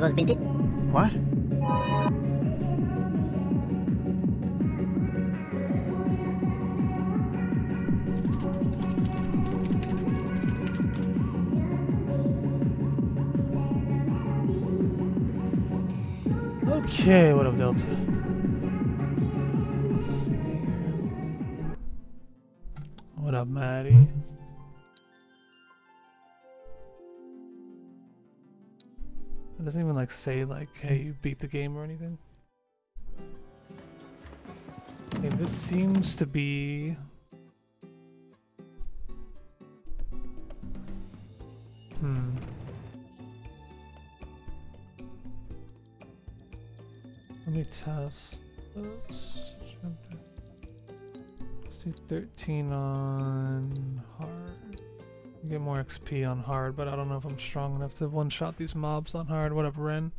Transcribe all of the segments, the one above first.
logos? What? Okay, what up, Delta? Like say like, hey, you beat the game or anything. This seems to be Hmm. Let me test. Let's do 13 on hard. Get more XP on hard, but I don't know if I'm strong enough to one-shot these mobs on hard. What up, Ren?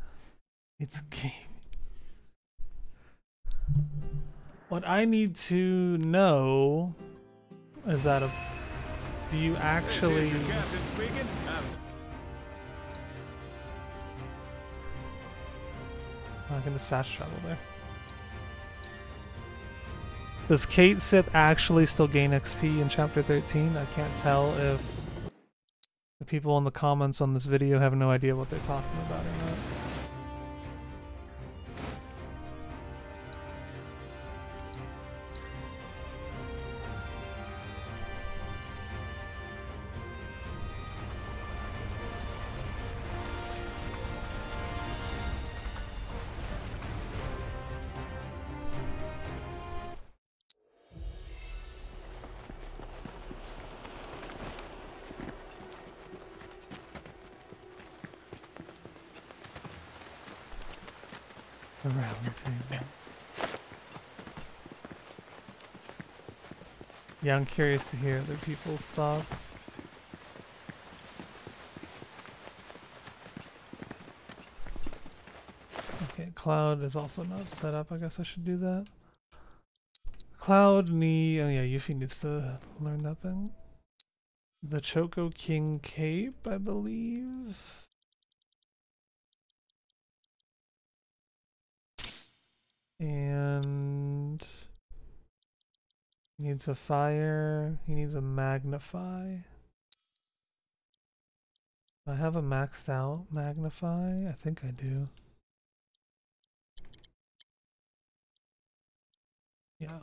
It's game. What I need to know is that a, do you actually... Oh, I can just fast travel there. Does Cait Sith actually still gain XP in Chapter 13? I can't tell if the people in the comments on this video have no idea what they're talking about Yeah, I'm curious to hear other people's thoughts. Okay, Cloud is also not set up. I guess I should do that. Cloud need. Oh yeah, Yuffie needs to learn that thing. The Choco King Cape, I believe. And he needs a fire. He needs a magnify. I have a maxed out magnify? I think I do. Yeah.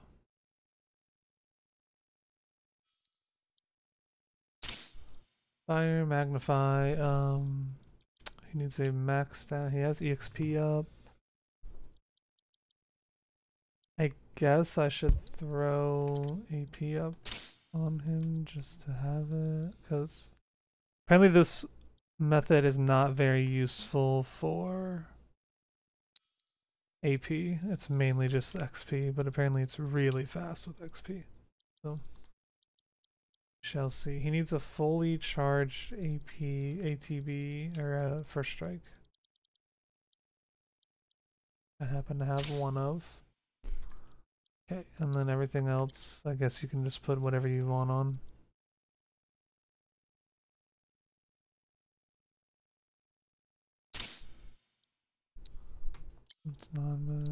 Fire, magnify, um, he needs a maxed out, he has EXP up. I guess I should throw AP up on him just to have it, because apparently this method is not very useful for AP. It's mainly just XP, but apparently it's really fast with XP. So, shall see. He needs a fully charged AP, ATB, or a first strike. I happen to have one of. Okay, and then everything else, I guess you can just put whatever you want on. It's not max.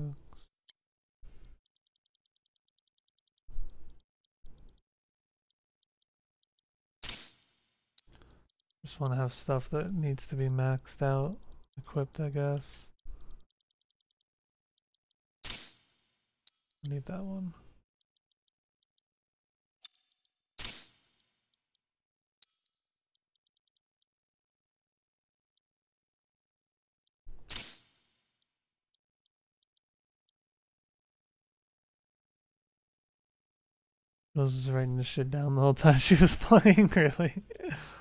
Just want to have stuff that needs to be maxed out, equipped, I guess. Need that one. Was writing this shit down the whole time she was playing, really.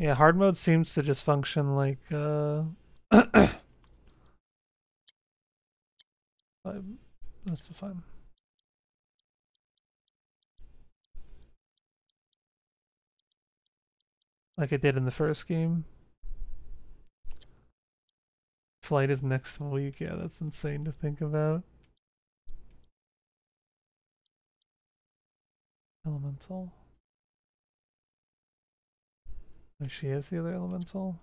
Yeah, hard mode seems to just function like uh that's fine. Like it did in the first game. Flight is next week. Yeah, that's insane to think about. elemental. She is the other elemental.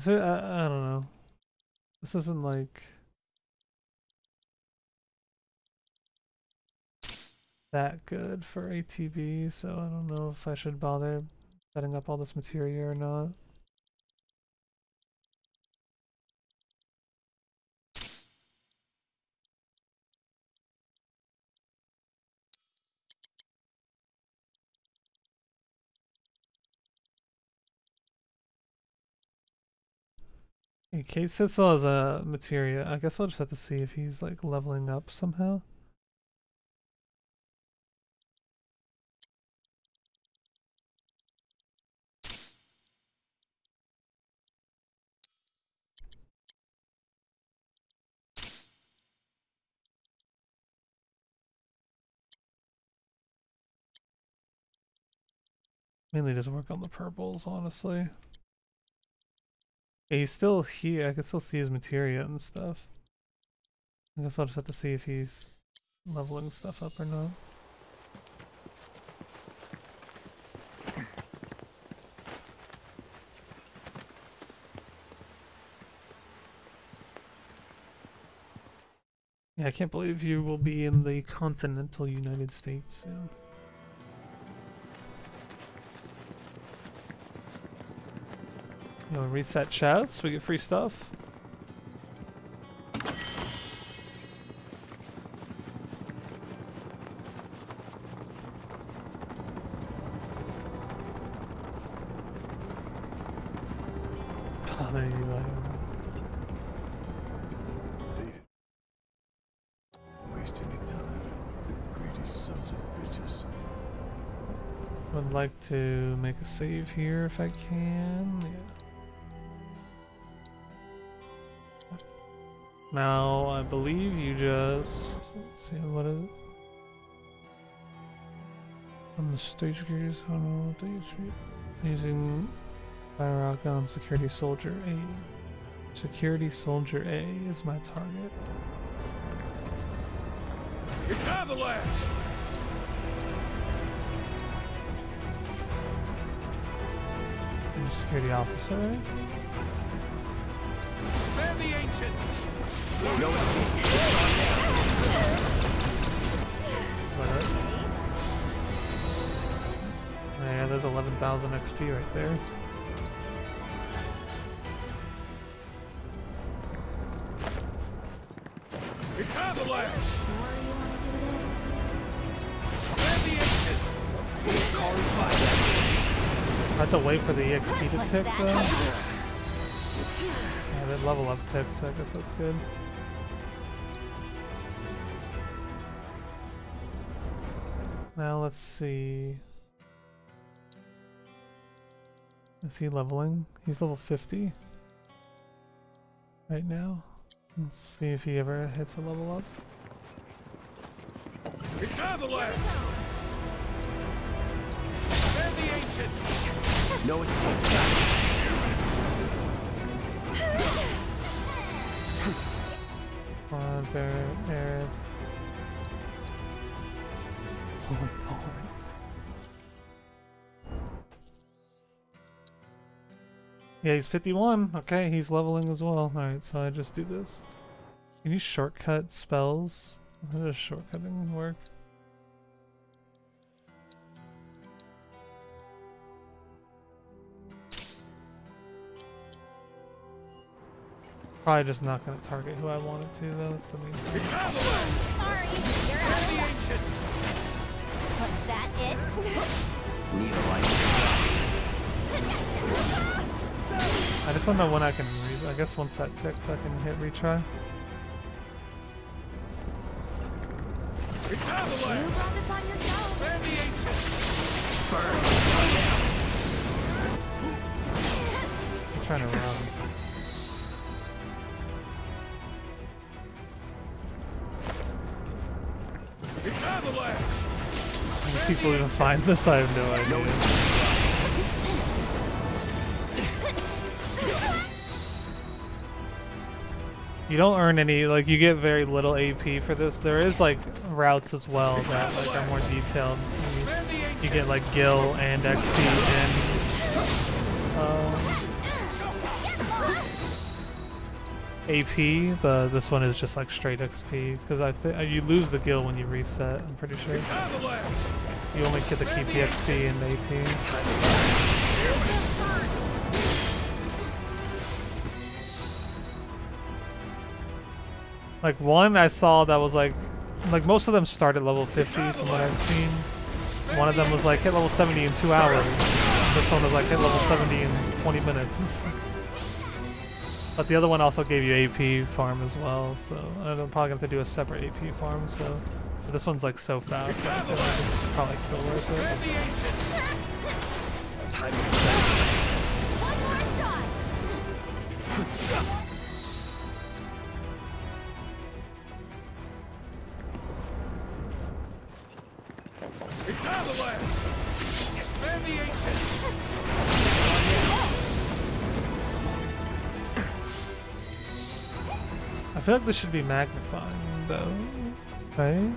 So I, I don't know. This isn't like that good for ATB, so I don't know if I should bother setting up all this material or not. Okay, Kate Sitzel has a uh, materia. I guess I'll just have to see if he's like leveling up somehow. Mainly just work on the purples, honestly. He's still here. I can still see his materia and stuff. I guess I'll just have to see if he's leveling stuff up or not. Yeah, I can't believe you will be in the continental United States soon. You know, reset chests, we get free stuff. There you go. Waste any time. The greedy sons of bitches. Would like to make a save here if I can. Yeah. Now, I believe you just... Let's see, what is it? On the stage gears, I don't know what they. Using fire rock on security soldier A. Security soldier A is my target. It's avalanche! I'm a security officer, right? Spare the ancient! Whatever. Oh, yeah, there's 11,000 XP right there. It's avalanche! Spare the ancient! I have to wait for the EXP to tick though. Yeah, that level up ticked, so I guess that's good. Now let's see. Is he leveling? He's level 50 right now. Let's see if he ever hits a level up. It's avalanche! Spare the ancient! No escape. Yeah, he's 51. Okay, he's leveling as well. Alright, so I just do this. Can you shortcut spells? How does shortcutting work? Probably just not gonna target who I wanted to though. That's the main thing. Sorry, you're out of the luck. ancient! Was that it? I just don't know when I can re- I guess once that ticks I can hit retry. It's You brought this on yourself. Spare the ancient! I'm trying to run. People even find this? I have no idea. You don't earn any, like, you get very little AP for this. There is, like, routes as well that, like, are more detailed. You, you get, like, Gil and XP and, um, AP, but this one is just, like, straight XP. Because I think you lose the Gil when you reset, I'm pretty sure. You only get to keep the XP and AP. Like one I saw that was like, like most of them start at level 50 from what I've seen. One of them was like hit level 70 in two hours. This one was like hit level 70 in 20 minutes. but the other one also gave you AP farm as well, so I'm probably gonna have to do a separate AP farm. So but this one's like so fast, so I feel like it's probably still worth it. One more shot. It's avalanche! Expand the ancient! I feel like this should be magnifying though, right?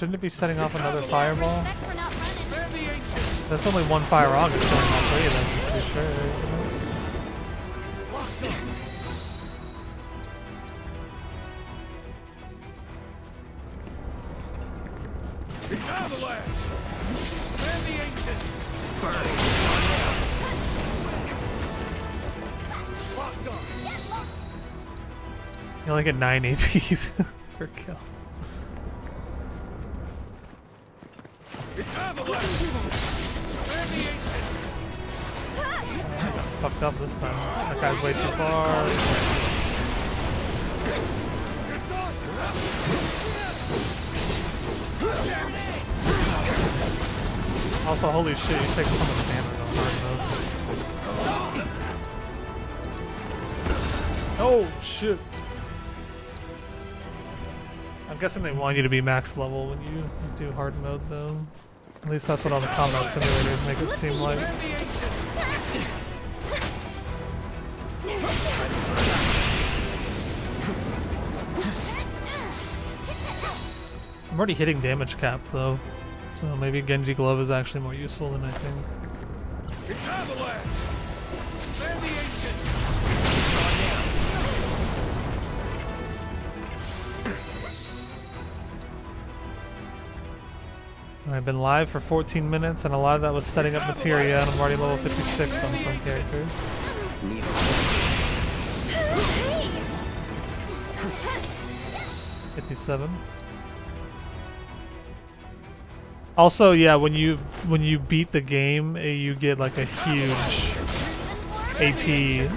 Shouldn't it be setting off another fireball? Respect for not running. Expand the ancient! That's only one fire auger showing all three of them, I'm pretty sure. It's avalanche! Expand the ancient! Locked on! You only get 9 AP guy's way too far. Also, holy shit, you take so much damage on hard mode. Oh shit. I'm guessing they want you to be max level when you do hard mode though. At least that's what all the combat simulators make it seem like. Already hitting damage cap though. So maybe Genji Glove is actually more useful than I think. I've been live for 14 minutes and a lot of that was setting up materia and I'm already level 56 on some characters. 57. Also, yeah, when you when you beat the game, eh, you get like a huge AP,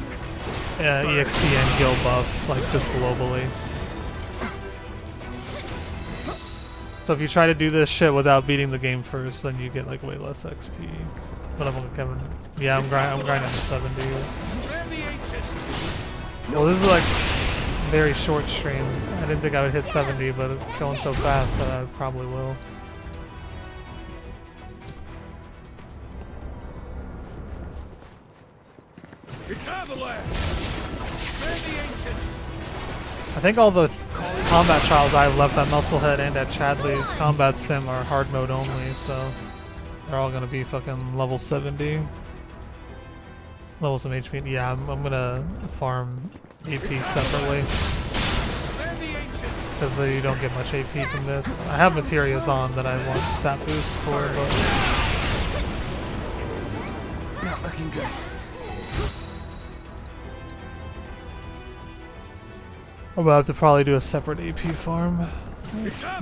uh, EXP, and Gil buff, like just globally. So if you try to do this shit without beating the game first, then you get like way less XP. But I'm with Kevin. Yeah, I'm, grind I'm grinding to 70. Expand the ancient! Well, this is like very short stream. I didn't think I would hit 70, but it's going so fast that I probably will. I think all the combat trials I left at Musclehead and at Chadley's Combat Sim are hard mode only, so they're all gonna be fucking level 70. Level some HP. Yeah, I'm, I'm gonna farm AP separately because you don't get much AP from this. I have materials on that I want stat boosts for, but Not looking good. I'm gonna have to probably do a separate AP farm.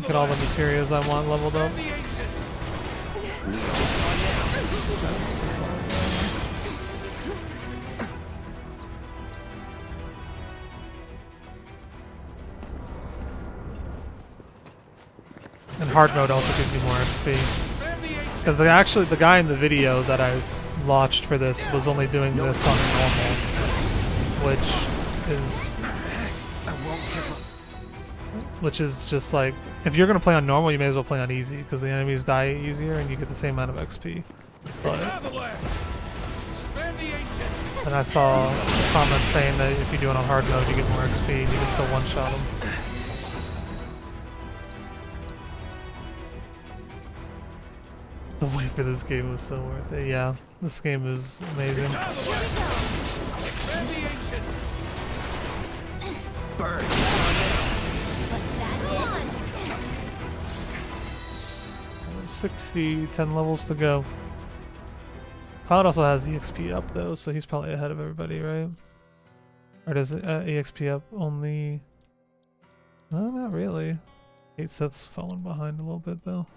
Get all the materials I want leveled up. And hard mode also gives you more XP. Because actually the guy in the video that I watched for this was only doing this on normal, which is which is just like if you're gonna play on normal, you may as well play on easy because the enemies die easier and you get the same amount of XP. But! And I saw comments saying that if you do it on hard mode, you get more XP and you can still one-shot them. The wait for this game was so worth it. Yeah, this game is amazing. 60, 10 levels to go. Cloud also has EXP up though, so he's probably ahead of everybody, right? Or does uh, EXP up only... No, not really. Cait Sith's falling behind a little bit though.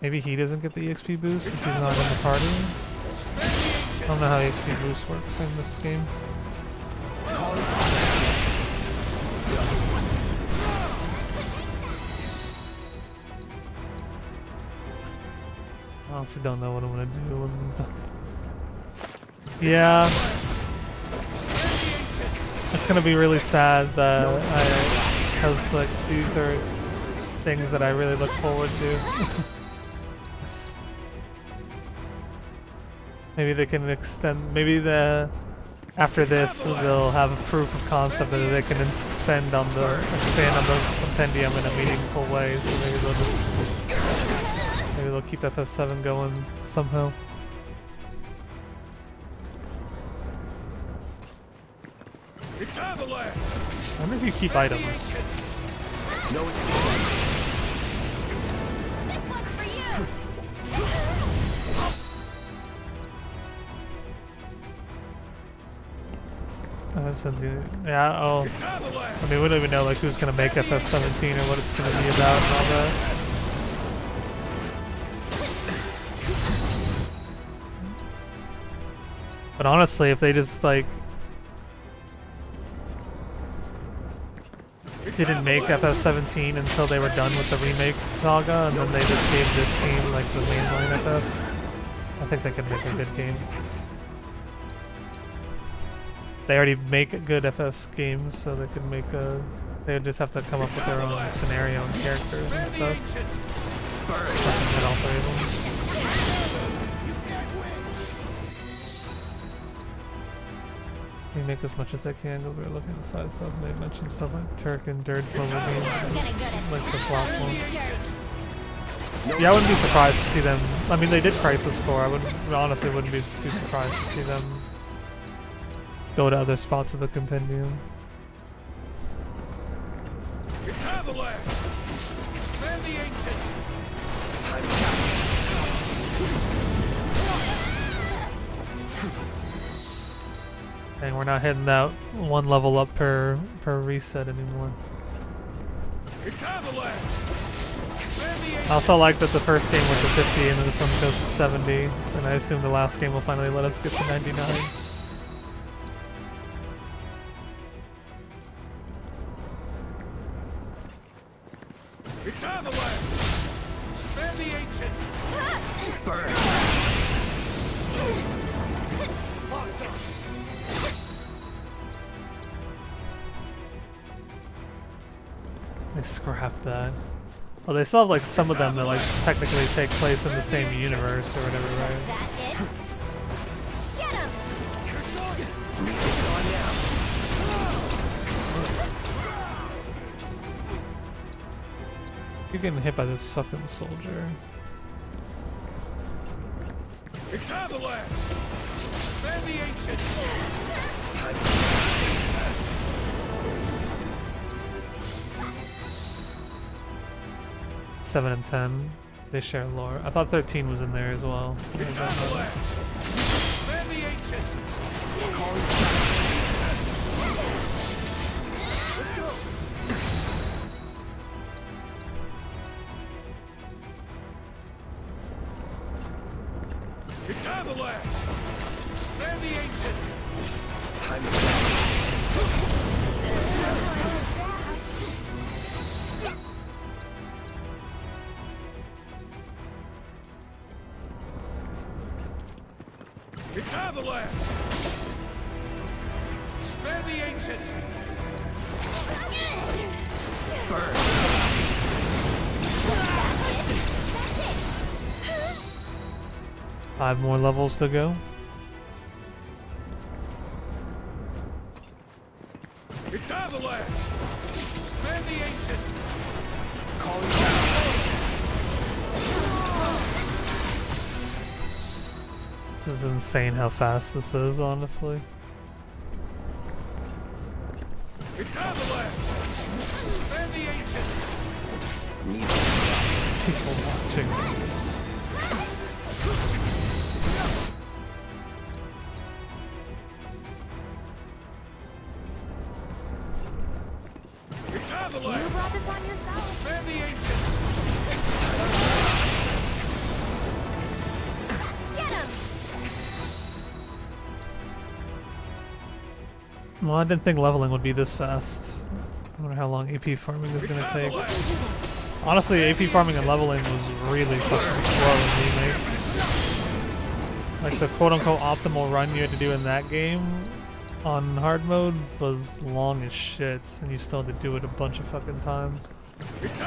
Maybe he doesn't get the EXP boost if he's not in the party. I don't know how EXP boost works in this game. Honestly don't know what I'm gonna do. yeah. It's gonna be really sad that I, because like these are things that I really look forward to. maybe they can extend. Maybe the after this they'll have a proof of concept that they can expand on the expand on the compendium in a meaningful way. So maybe they'll just they'll keep FF7 going somehow. It's avalanche. I wonder if you keep items. This one's for you. Uh, yeah, oh. I mean, we don't even know like who's gonna make FF17 or what it's gonna be about and all that. But honestly, if they just like didn't make FF17 until they were done with the remake saga, and then they just gave this team like the mainline FF, I think they could make a good game. They already make good FF games, so they could make a. They would just have to come up with their own scenario and characters and stuff. Ancient. Fucking hit all three of them. Remake as much as they can because we're looking at the side stuff. and They mentioned stuff like Turk and Dirt mobile games, Gonna as, good at like the platform. jerks. Yeah, I wouldn't be surprised to see them. I mean, they did Crisis Core. I would honestly wouldn't be too surprised to see them go to other spots of the compendium. It's avalanche. Spare the ancient. And we're not hitting that one level up per per reset anymore. It's avalanche. Spare the I ancient. also like that the first game went to 50 and then this one goes to 70. And I assume the last game will finally let us get to 99. It's They scrapped that. Well, they still have like some of them that like technically take place in the same universe or whatever, right? You're getting hit by this fucking soldier. The ancient. Seven and ten, they share lore. I thought thirteen was in there as well. Avalanche. Spare the ancient. It's five more levels to go. It's avalanche! Spare the ancient! Call you This is insane how fast this is, honestly. I didn't think leveling would be this fast. I wonder how long AP farming is gonna take. Honestly, AP farming and leveling was really fucking slow in Remake. Like the quote-unquote optimal run you had to do in that game on hard mode was long as shit, and you still had to do it a bunch of fucking times. It's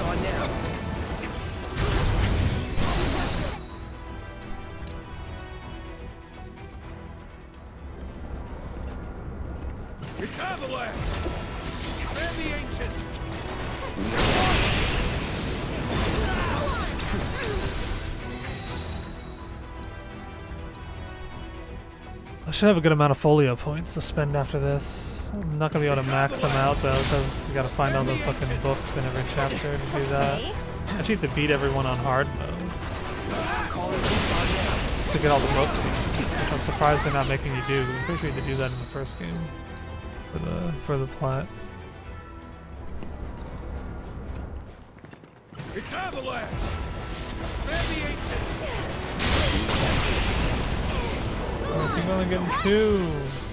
on now. Should have a good amount of folio points to spend after this. I'm not gonna be able to max them out though, because you gotta find all the fucking books in every chapter to do that. I actually have to beat everyone on hard mode Call it it's on now. to get all the books, which I'm surprised they're not making you do. I'm pretty sure you had to do that in the first game for the for the plot. Return the latch! Spend the ancient! I'm only getting two.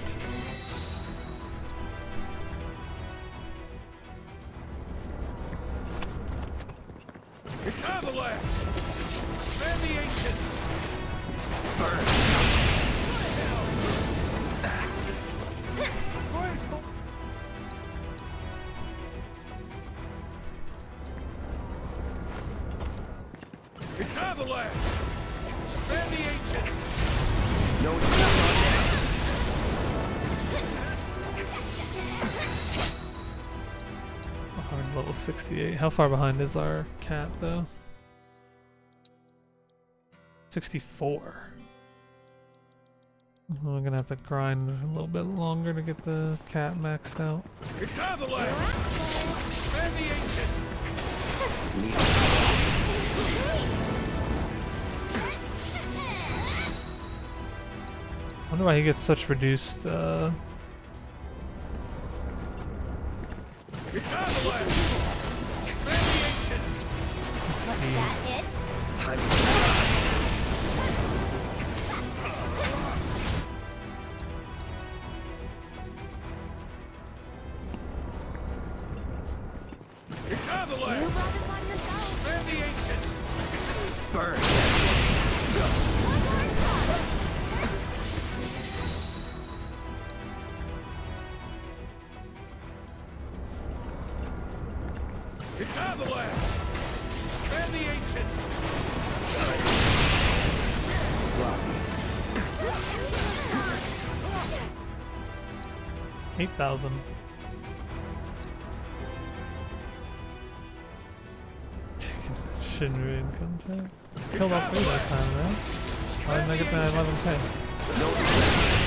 68. How far behind is our cat though? 64. We're gonna have to grind a little bit longer to get the cat maxed out. The latch! The ancient! wonder why he gets such reduced, uh... Return the That it? Time. You brought this on yourself. Spend the ancient! Burn. Thousand. Shinra income tax. Killed all three that time, man. Why didn't I get that 11k?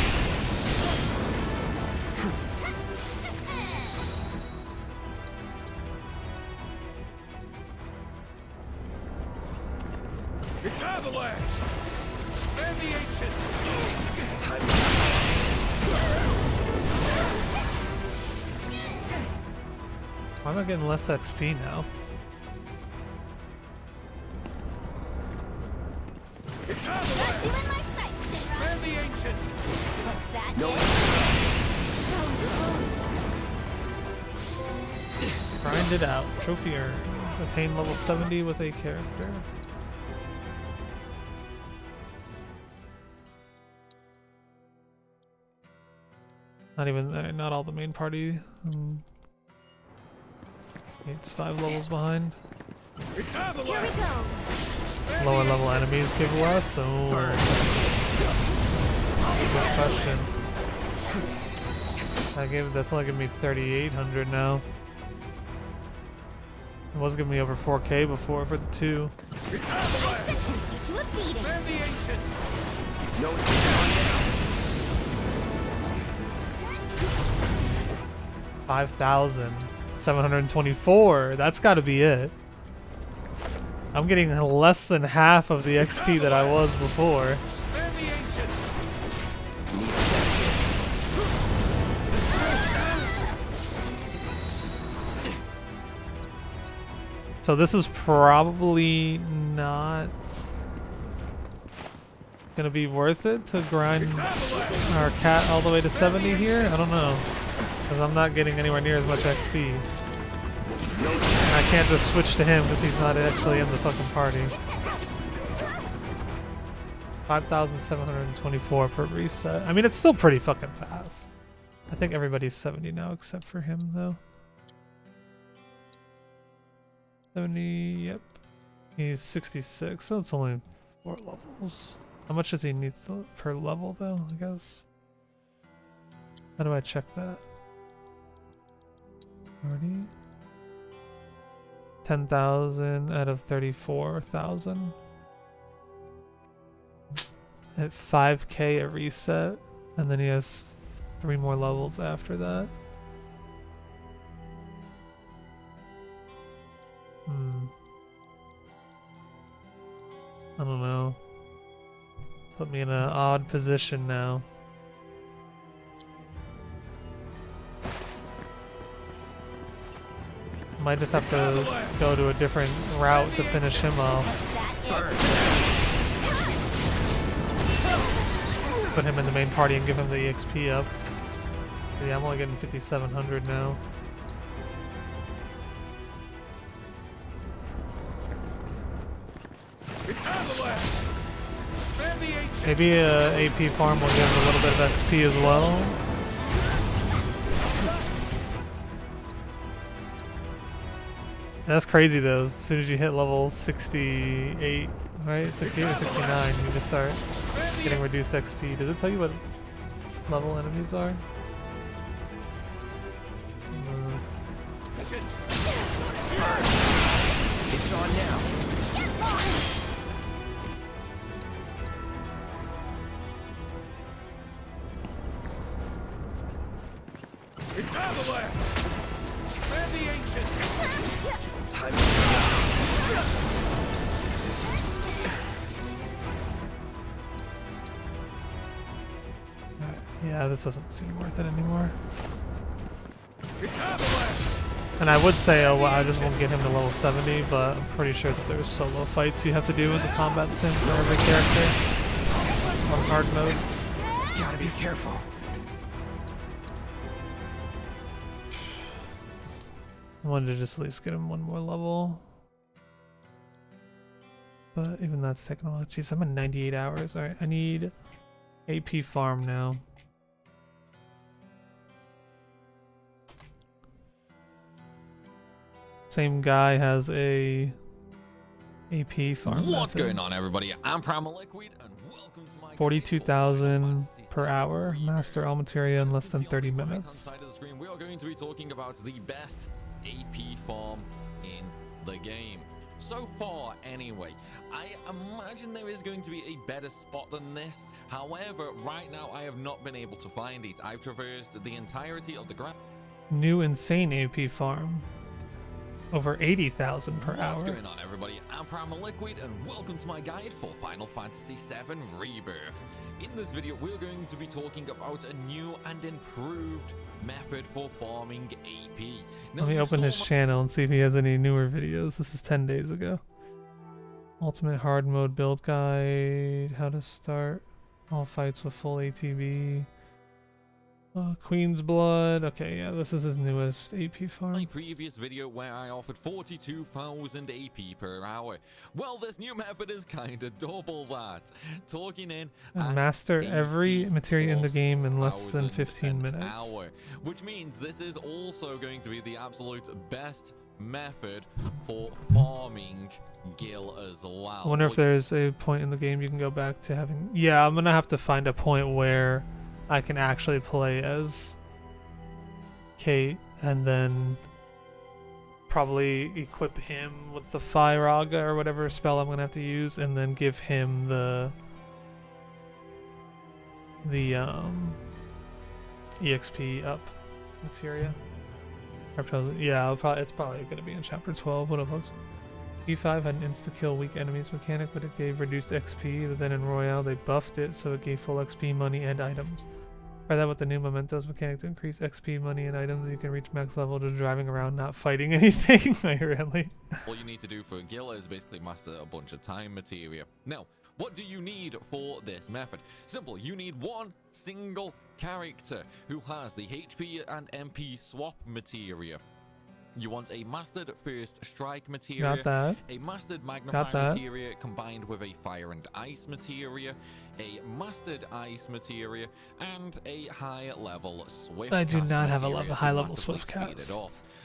That was close. Grind it out. Trophy earned. Attain level 70 with a character. Not even, uh, not all the main party. Um, it's five levels behind. Lower level enemies give less, so... Good question. I gave, that's only giving me 3,800 now. It was giving me over 4k before for the 2. Five thousand. 724. That's got to be it. I'm getting less than half of the XP that I was before. So this is probably not gonna be worth it to grind our cat all the way to 70 here? I don't know because I'm not getting anywhere near as much XP. And I can't just switch to him because he's not actually in the fucking party. 5,724 per reset. I mean, it's still pretty fucking fast. I think everybody's 70 now except for him, though. 70, yep. He's 66, so it's only four levels. How much does he need per level, though, I guess? How do I check that? Party? 10,000 out of 34,000. At 5k a reset, and then he has three more levels after that. Hmm. I don't know. Put me in an odd position now. Might just have to go to a different route to finish him off. Put him in the main party and give him the EXP up. Yeah, I'm only getting 5,700 now. Maybe uh, a AP farm will give him a little bit of XP as well. That's crazy though. As soon as you hit level 68, right? 68 or 69, you just start getting reduced XP. Does it tell you what level enemies are? Uh, It's on now. This doesn't seem worth it anymore. And I would say, oh, well, I just won't get him to level 70, but I'm pretty sure that there's solo fights you have to do with the combat sim for every character on hard mode. Gotta be careful. I wanted to just at least get him one more level. But even that's taking a while. Jeez, I'm at 98 hours. Alright, I need AP farm now. Same guy has a AP farm. What's going on, everybody? I'm Primal Liquid, and welcome to my 42,000 per hour. Master All Materia in less than 30 minutes. side of the screen, we are going to be talking about the best AP farm in the game. So far, anyway. I imagine there is going to be a better spot than this. However, right now, I have not been able to find it. I've traversed the entirety of the ground. New insane AP farm. Over 80,000 per What's hour. going on, everybody? I'm Primal Liquid, and welcome to my guide for Final Fantasy VII Rebirth. In this video, we're going to be talking about a new and improved method for farming AP. Now, Let me open his channel and see if he has any newer videos. This is 10 days ago. Ultimate hard mode build guide. How to start all fights with full ATB. Uh, Queen's Blood. Okay, yeah, this is his newest AP farm. My previous video where I offered 42,000 AP per hour. Well, this new method is kinda double that. Talking in And master every material in the game in less than 15 minutes. Hour, which means this is also going to be the absolute best method for farming Gil as well. I wonder if there's a point in the game you can go back to having. Yeah, I'm gonna have to find a point where I can actually play as Cait and then probably equip him with the Firaga or whatever spell I'm gonna have to use, and then give him the the um EXP up materia. Yeah, probably, it's probably gonna be in chapter 12. What else? E5 had an insta-kill weak enemies mechanic, but it gave reduced XP. But then in Royale, they buffed it, so it gave full XP, money, and items. Try that with the new Mementos mechanic to increase XP, money, and items. You can reach max level just driving around, not fighting anything. Like, really? All you need to do for Gil is basically master a bunch of time materia. Now, what do you need for this method? Simple, you need one single character who has the HP and MP swap materia. You want a mastered first strike material. Got that. a mastered magnify Got that. materia combined with a fire and ice material, a mastered ice material, and a high level swift. I do not have a level- high level swift cast.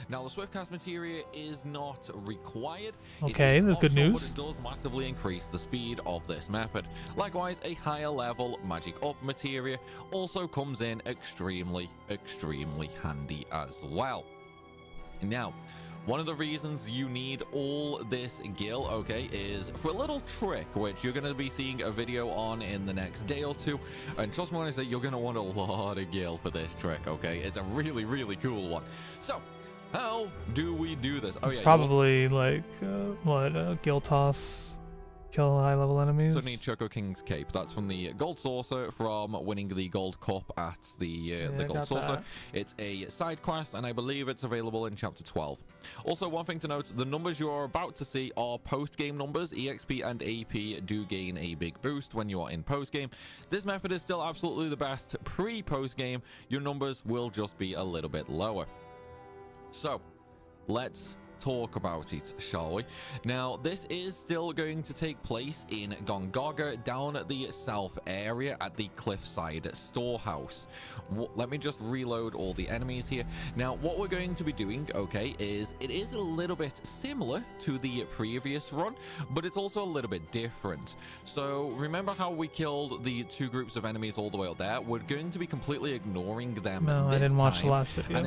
Now the swift cast materia is not required. Okay, that's good news. But it does massively increase the speed of this method. Likewise, a higher level magic up materia also comes in extremely, extremely handy as well. Now, one of the reasons you need all this gil, okay, is for a little trick, which you're going to be seeing a video on in the next day or two. And trust me when I say you're going to want a lot of gil for this trick, okay? It's a really, really cool one. So, how do we do this? Oh, it's yeah, probably like, uh, what, uh, Gil Toss, kill high level enemies? also need Choco King's Cape. That's from the Gold Saucer from winning the Gold Cup at the, uh, Yeah, the Gold Saucer. that. It's a side quest, and I believe it's available in Chapter 12. Also, one thing to note, the numbers you are about to see are post-game numbers. EXP and AP do gain a big boost when you are in post-game. This method is still absolutely the best pre-post-game. Your numbers will just be a little bit lower. So, let's talk about it, shall we? Now, this is still going to take place in Gongaga down at the south area at the Cliffside Storehouse. Let me just reload all the enemies here. Now, what we're going to be doing, okay, is it is a little bit similar to the previous run, but it's also a little bit different. So, remember how we killed the two groups of enemies all the way out there? We're going to be completely ignoring them No, I didn't watch the last video.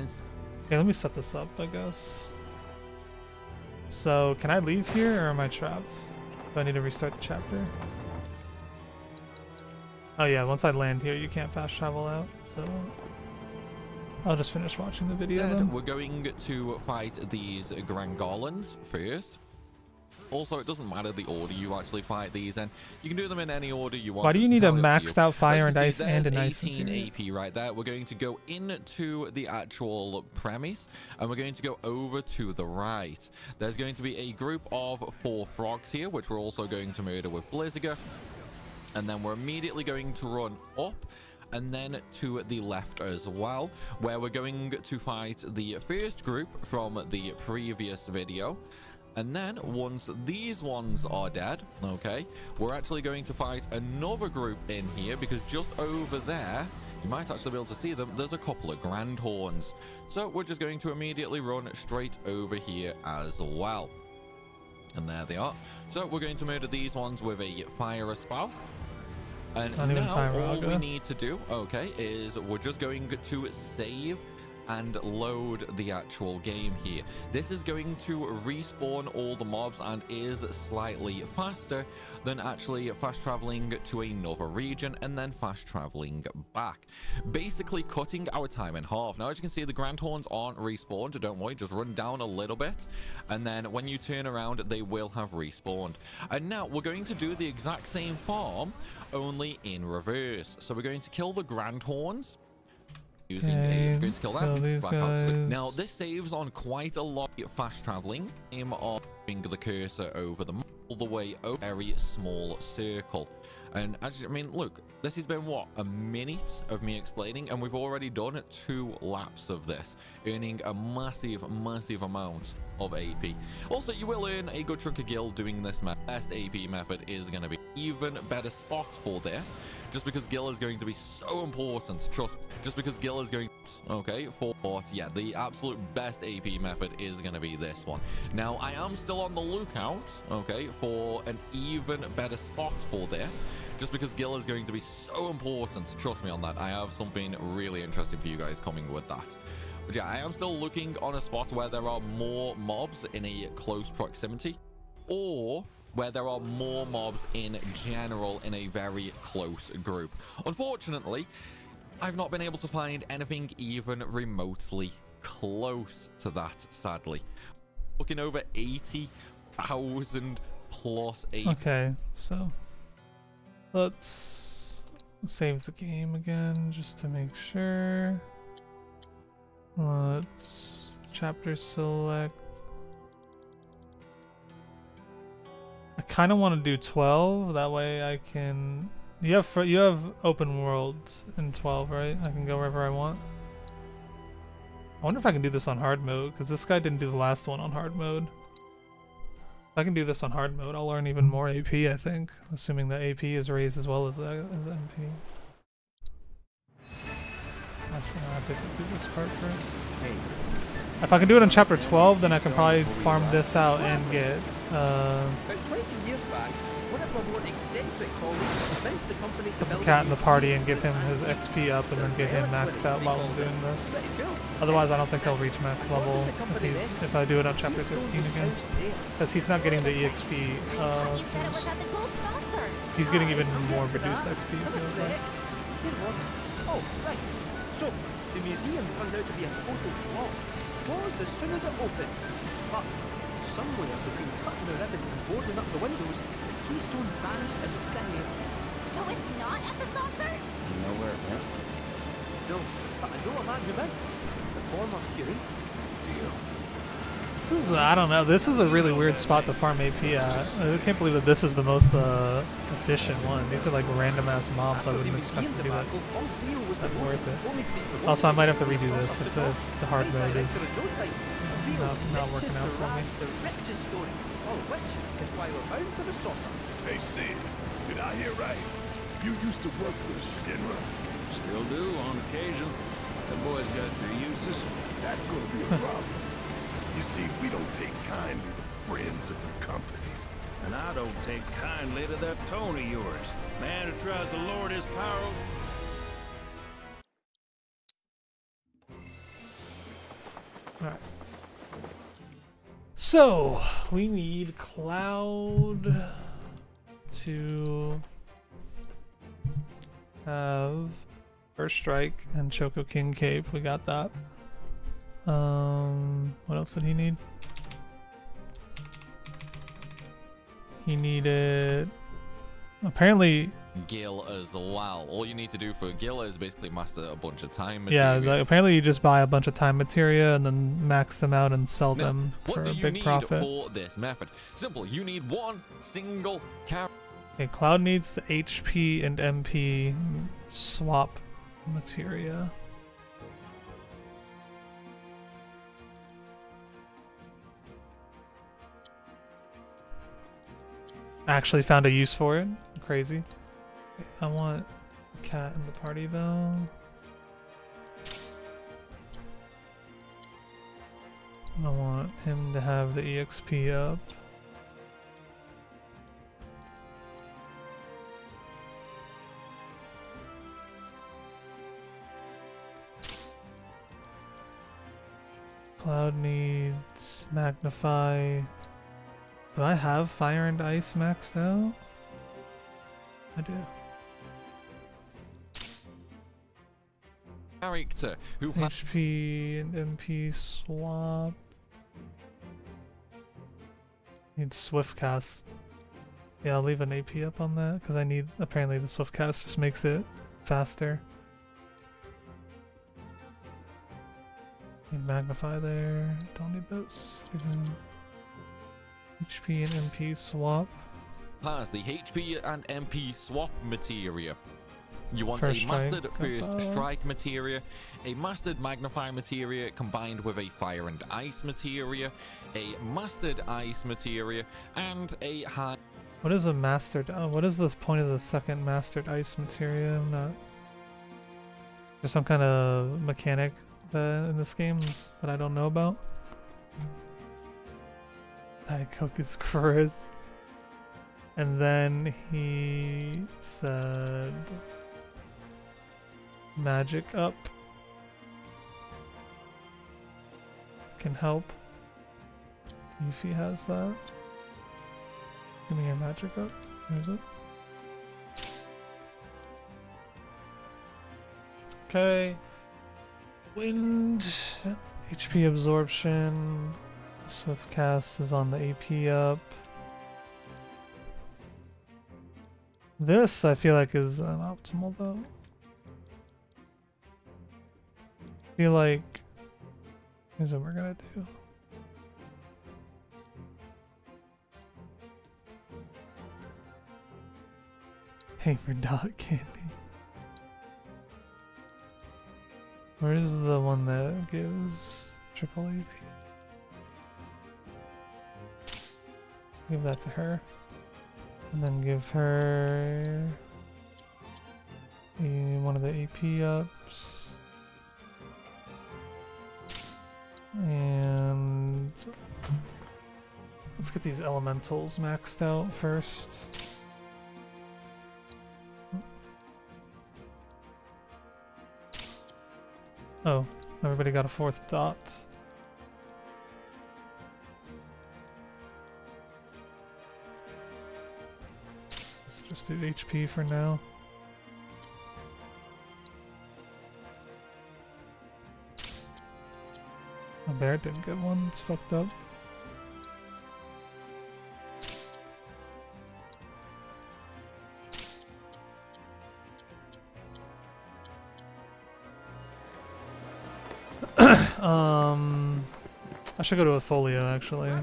Okay, let me set this up, I guess. So, can I leave here or am I trapped? Do I need to restart the chapter? Oh yeah, once I land here, you can't fast travel out, so... I'll just finish watching the video Instead, then. we're going to fight these Grangalans first. Also, it doesn't matter the order you actually fight these in. You can do them in any order you want. Why do you need a entirely up to maxed out fire and ice and an there's ice 18? AP right there. We're going to go into the actual premise, and we're going to go over to the right. There's going to be a group of four frogs here, which we're also going to murder with Blizzaga. And then we're immediately going to run up and then to the left as well, where we're going to fight the first group from the previous video. And then once these ones are dead, okay, we're actually going to fight another group in here because just over there, you might actually be able to see them, there's a couple of grand horns. So we're just going to immediately run straight over here as well. And there they are. So we're going to murder these ones with a fire spell. And now all we need to do, okay, is we're just going to save and load the actual game here. This is going to respawn all the mobs and is slightly faster than actually fast traveling to another region and then fast traveling back. Basically cutting our time in half. Now, as you can see, the Grand Horns aren't respawned. Don't worry, just run down a little bit. And then when you turn around, they will have respawned. And now we're going to do the exact same farm, only in reverse. So we're going to kill the Grand Horns using Okay, a going to kill kill these back out the- guys. Now this saves on quite a lot of fast traveling. Aim moving the cursor over the all the way over a very small circle. And as I mean, look, this has been what a minute of me explaining, and we've already done two laps of this, earning a massive, massive amount of AP. Also, you will earn a good chunk of gil doing this. method. Best AP method is going to be even better spot for this, just because gil is going to be so important. Trust, me, just because gil is going okay, for but yeah, the absolute best AP method is going to be this one. Now, I am still on the lookout, okay, for an even better spot for this, just because Gil is going to be so important. Trust me on that. I have something really interesting for you guys coming with that. But yeah, I am still looking on a spot where there are more mobs in a close proximity, or where there are more mobs in general in a very close group. Unfortunately, I've not been able to find anything even remotely close to that, sadly. Looking over 80,000 plus 8. Okay, so let's save the game again just to make sure. Let's chapter select. I kind of want to do 12. That way I can. You have you have open world in 12, right? I can go wherever I want. I wonder if I can do this on hard mode because this guy didn't do the last one on hard mode. If I can do this on hard mode, I'll learn even more AP. I think, assuming the AP is raised as well as as MP. Actually, I to do this part first. If I can do it in chapter 12, then I can probably farm this out and get. Uh, 20 years back, one of my more eccentric colleagues convinced the company to put build the cat a in the party and give him his. XP up and then get him maxed out while I'm doing this. Otherwise, I don't think he'll reach max level if, he's, if I do it on chapter Keystone 15 again. Because he's not getting the EXP. Uh, you said it things. was at the gold saucer. he's getting even more reduced. XP. It feels like. heck? Where was it? Oh, right. So, the museum turned out to be a total flop. Closed as soon as it opened. But, somewhere between cutting the ribbon and boarding up the windows, the keystone vanished into thin air. So it's not at the saucer? You know where it went? No, but I know a man who might. The former curator. This is, I don't know, this is a really weird spot to farm AP at. I can't believe that this is the most uh, efficient one. These are like random ass mobs I After the wouldn't expect to do that. debacle, all deal was That's worth it. only to be promoted Also, I might have to redo this source if the the, gospel. the hard mode is director in no time. A real not, not working out for me. rags to story. All of is why we're bound for the saucer. Hey, Cid, did I hear right? You used to work with Shinra? Still do, on occasion. The boys got their uses. That's gonna be a problem. You see, we don't take kindly to friends of the company. And I don't take kindly to that tone of yours. Man who tries to lord his power Alright. So, we need Cloud to have First Strike and Choco King Cape. We got that. Um, what else did he need? He needed. Apparently, Gil as well. All you need to do for Gil is basically master a bunch of time yeah. Like, apparently, you just buy a bunch of time materia and then max them out and sell Now, them what for do a you big need profit. for this method? Simple. You need one single character. Okay, Cloud needs the HP and MP swap materia. Actually found a use for it. Crazy. I want Cait in the party though. I want him to have the EXP up. Cloud needs magnify. Do I have fire and ice maxed out? I do. character who HP and MP swap. Need swift cast. Yeah, I'll leave an AP up on that because I need. Apparently, the swift cast just makes it faster. Need magnify there. Don't need this. HP and MP swap. has the HP and MP swap materia. You want First a mastered first strike materia, a mastered magnify materia combined with a fire and ice materia, a mastered ice materia, and a high What is a mastered? Uh, what is this point of the second mastered ice materia? I'm not. There's some kind of mechanic that in this game that I don't know about. Coke is gross. And then he said magic up can help. Yuffie has that. Give me your magic up. Here's it. Okay. Wind, HP absorption, Swift cast is on the AP up. This I feel like is an optimal though. I feel like here's what we're gonna do. Pay for dot candy. Where is the one that gives triple AP? Give that to her. And then give her one of the AP ups. And let's get these elementals maxed out first. Oh, everybody got a fourth dot. Let's do HP for now. Oh, Bear didn't get one, it's fucked up. um, I should go to a folio actually.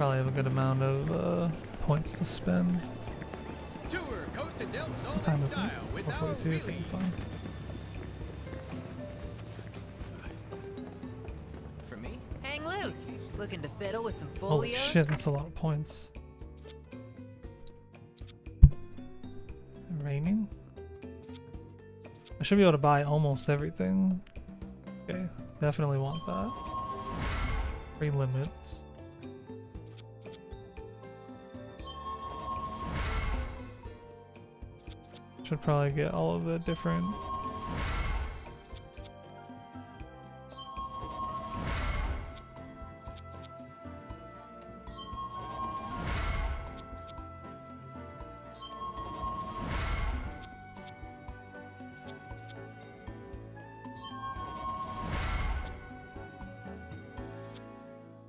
Probably have a good amount of uh, points to spend. Tour Costa del Sol What time is it? style without 442, okay, wheelies. fine. For me? Hang loose. Looking to fiddle with some folios? Holy shit, that's a lot of points. Raining? I should be able to buy almost everything. Okay, definitely want that. Free limits. Should probably get all of the different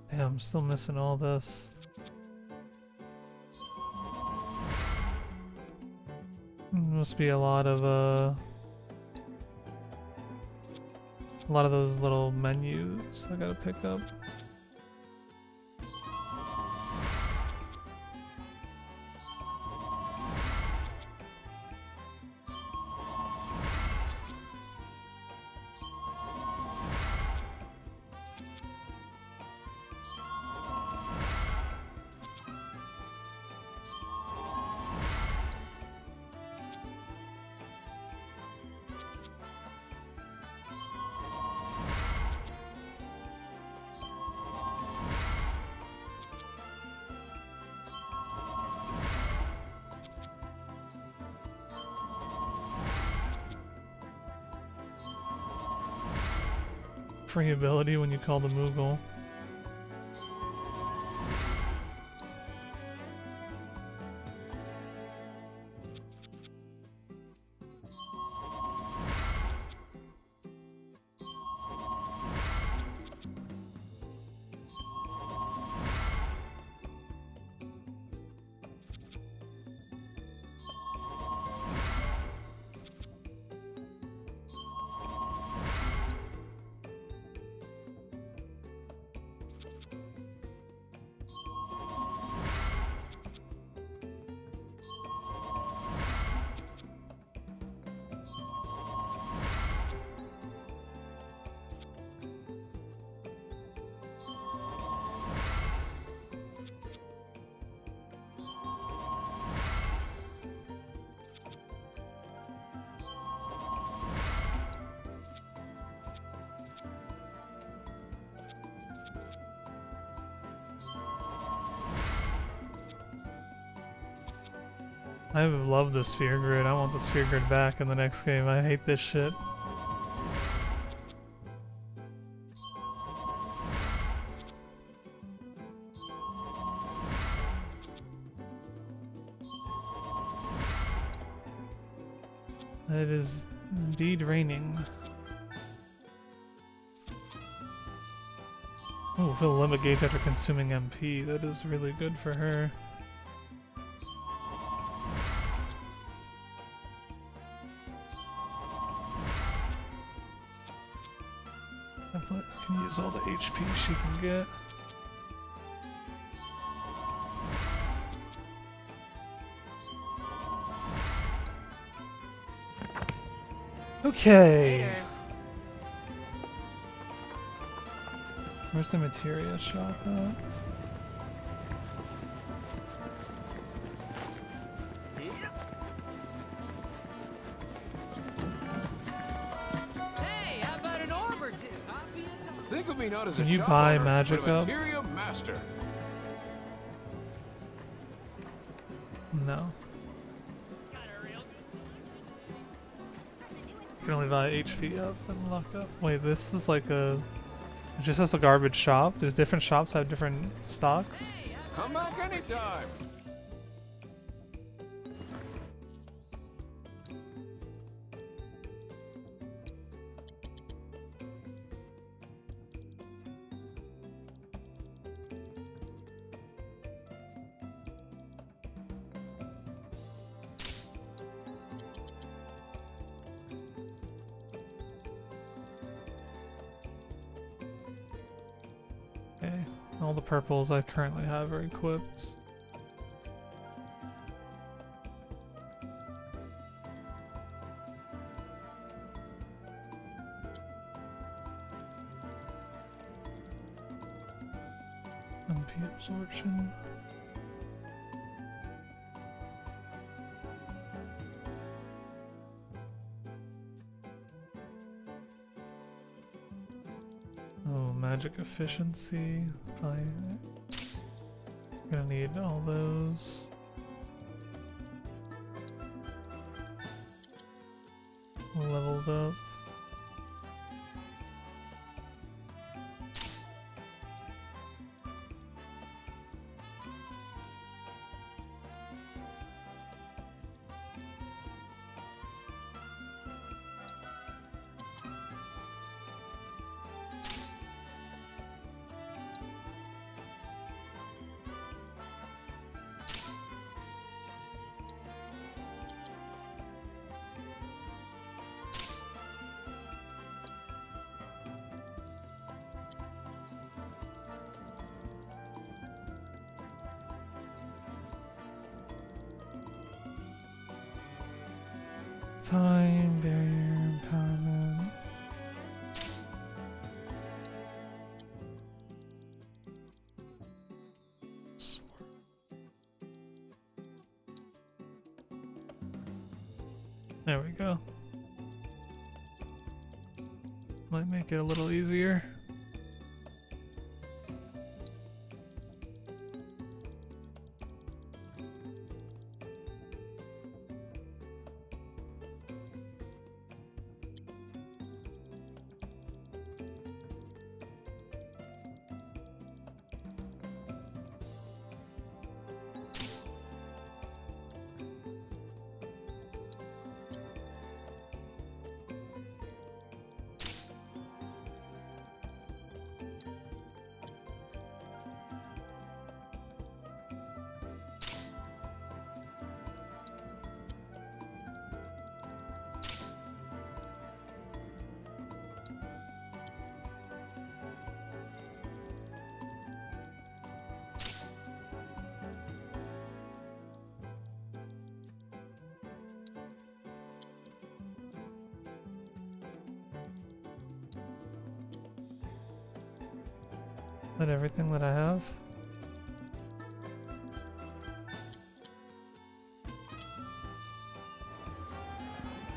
Damn, I'm still missing all this. Must be a lot of uh a lot of those little menus I gotta pick up. Ability when you call the Moogle. I love the sphere grid. I want the sphere grid back in the next game. I hate this shit. It is indeed raining. Oh, the limit gauge after consuming MP. That is really good for her. Get. Okay. Later. Where's the materia shop at? Can you buy magic up? master. No. You can only buy HP up and lock up. Wait, this is like a... Just as a garbage shop? Do different shops have different stocks? Come back anytime. Purples I currently have are equipped. Absorption. Oh, magic efficiency. Probably all those. Leveled up. Time, barrier, empowerment. There we go. Might make it a little easier. Everything that I have?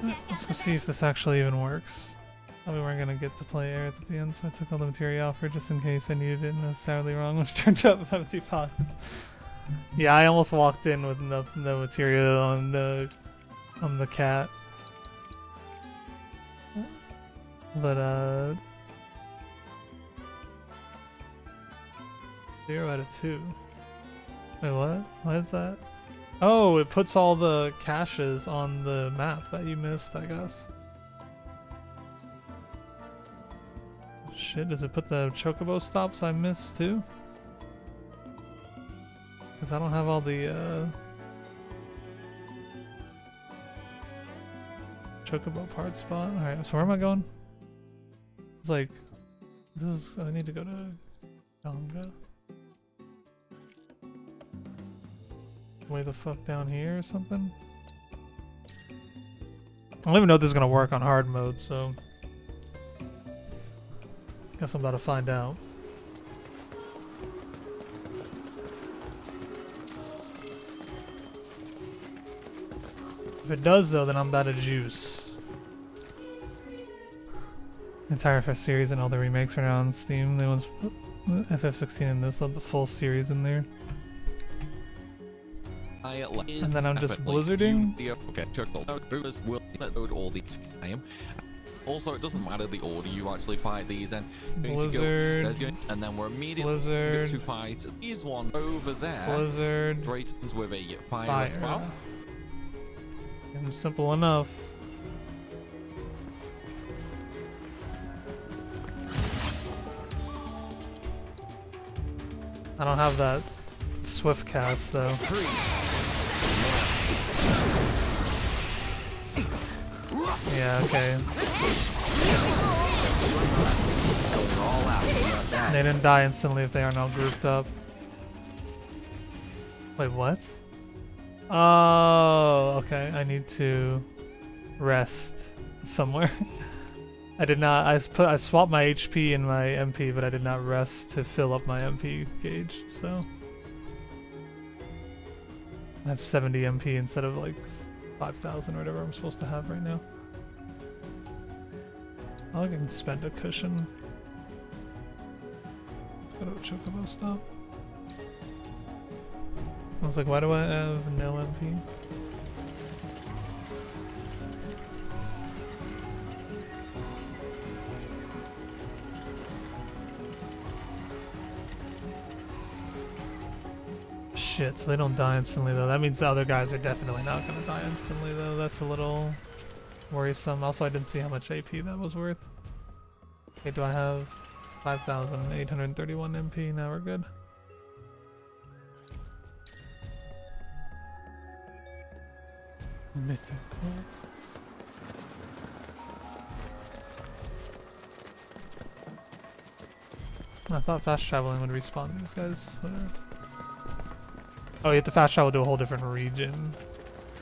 Hmm, let's go see if this actually even works. We weren't gonna get to play air at the end, so I took all the material off for just in case I needed it necessarily wrong, which turned out with empty pockets. Yeah, I almost walked in with no, no material on the on the cat. Two. Wait, what? What is that? Oh, it puts all the caches on the map that you missed, I guess. Shit, does it put the chocobo stops I missed too? Because I don't have all the uh, chocobo part spot. Alright, so where am I going? It's like, this is, I need to go to. Way the fuck down here or something? I don't even know if this is gonna work on hard mode, so guess I'm about to find out. If it does though, then I'm about to juice. Entire FF series and all the remakes are now on Steam. They once FF16 and this, let the full series in there. And then I'm just blizzarding? Okay, Turtle. Brewers will load all the time. Also, it doesn't matter the order you actually fight these in. Going to go- Blizzard. there's going, and then we're immediately Blizzard. to fight these one over there. Blizzard. Straight with a fire, Fire. as well. Seems simple enough. I don't have that swift cast though. Yeah, okay. They didn't die instantly if they aren't all grouped up. Wait, what? Oh, okay. I need to rest somewhere. I did not. I put. I swapped my HP and my MP, but I did not rest to fill up my MP gauge. So I have 70 MP instead of like 5,000 or whatever I'm supposed to have right now. I can spend a cushion. Go to a chocobo stop. I was like, why do I have no MP? Shit, so they don't die instantly though. That means the other guys are definitely not gonna die instantly though. That's a little worrisome. Also, I didn't see how much AP that was worth. Okay, do I have 5,831 MP? Now we're good. Mythical. I thought fast traveling would respawn these guys. Whatever. Oh, you have to fast travel to a whole different region.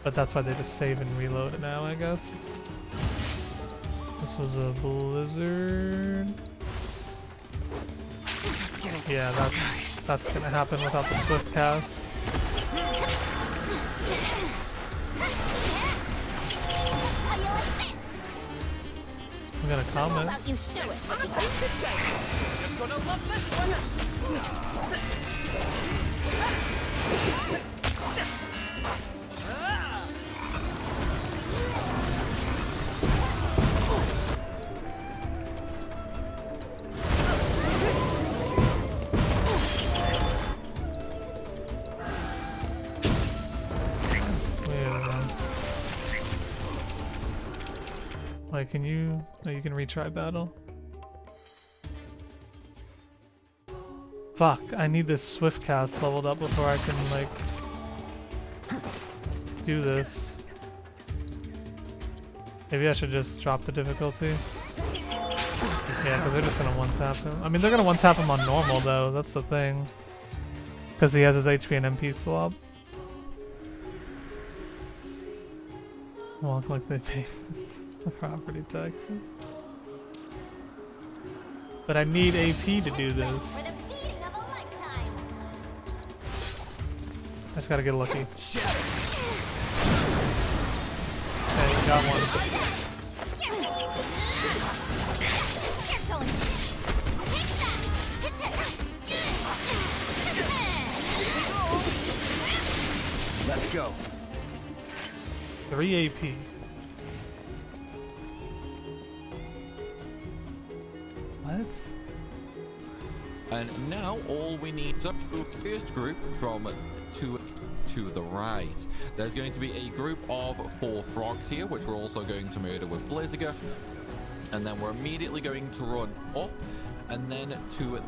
But that's why they just save and reload it now, I guess. This was a blizzard. Yeah, that's that's gonna happen without the swift cast. I'm gonna comment. about Oh, you can retry battle. Fuck! I need this swift cast leveled up before I can like do this. Maybe I should just drop the difficulty. Yeah, because they're just gonna one tap him. I mean, they're gonna one tap him on normal though. That's the thing. Because he has his HP and MP swap. Walk like they pay property taxes. But I need AP to do this. the beating of a lifetime. I just gotta get lucky. Okay, got one. You're going. Take that. Get that. go. 3 AP. What? And now all we need is to first group from to to the right. There's going to be a group of four frogs here, which we're also going to murder with Blizzaga. And then we're immediately going to run up and then to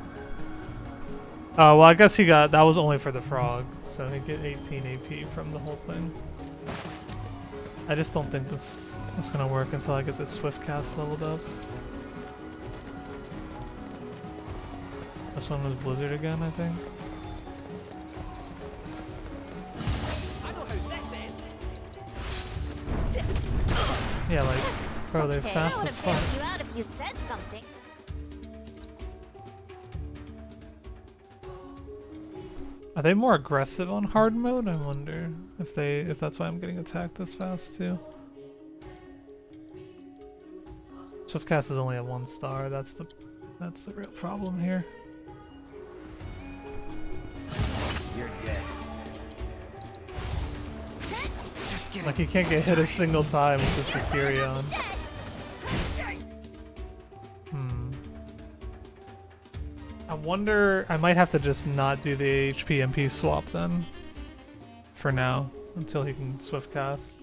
Oh, well, I guess he got, that was only for the frog, so he get 18 AP from the whole thing. I just don't think this is gonna work until I get this swift cast leveled up. This one was Blizzard again, I think. I know how this ends. Yeah, like, bro, they're Okay, fast as fuck. you out if you'd said something. Are they more aggressive on hard mode? I wonder if they if that's why I'm getting attacked this fast too. Swiftcast is only at one star. That's the that's the real problem here. You're dead. Just. Like you can't get hit a single time with this Materion. Hmm. I wonder. I might have to just not do the HP MP swap then. For now, until he can swift cast.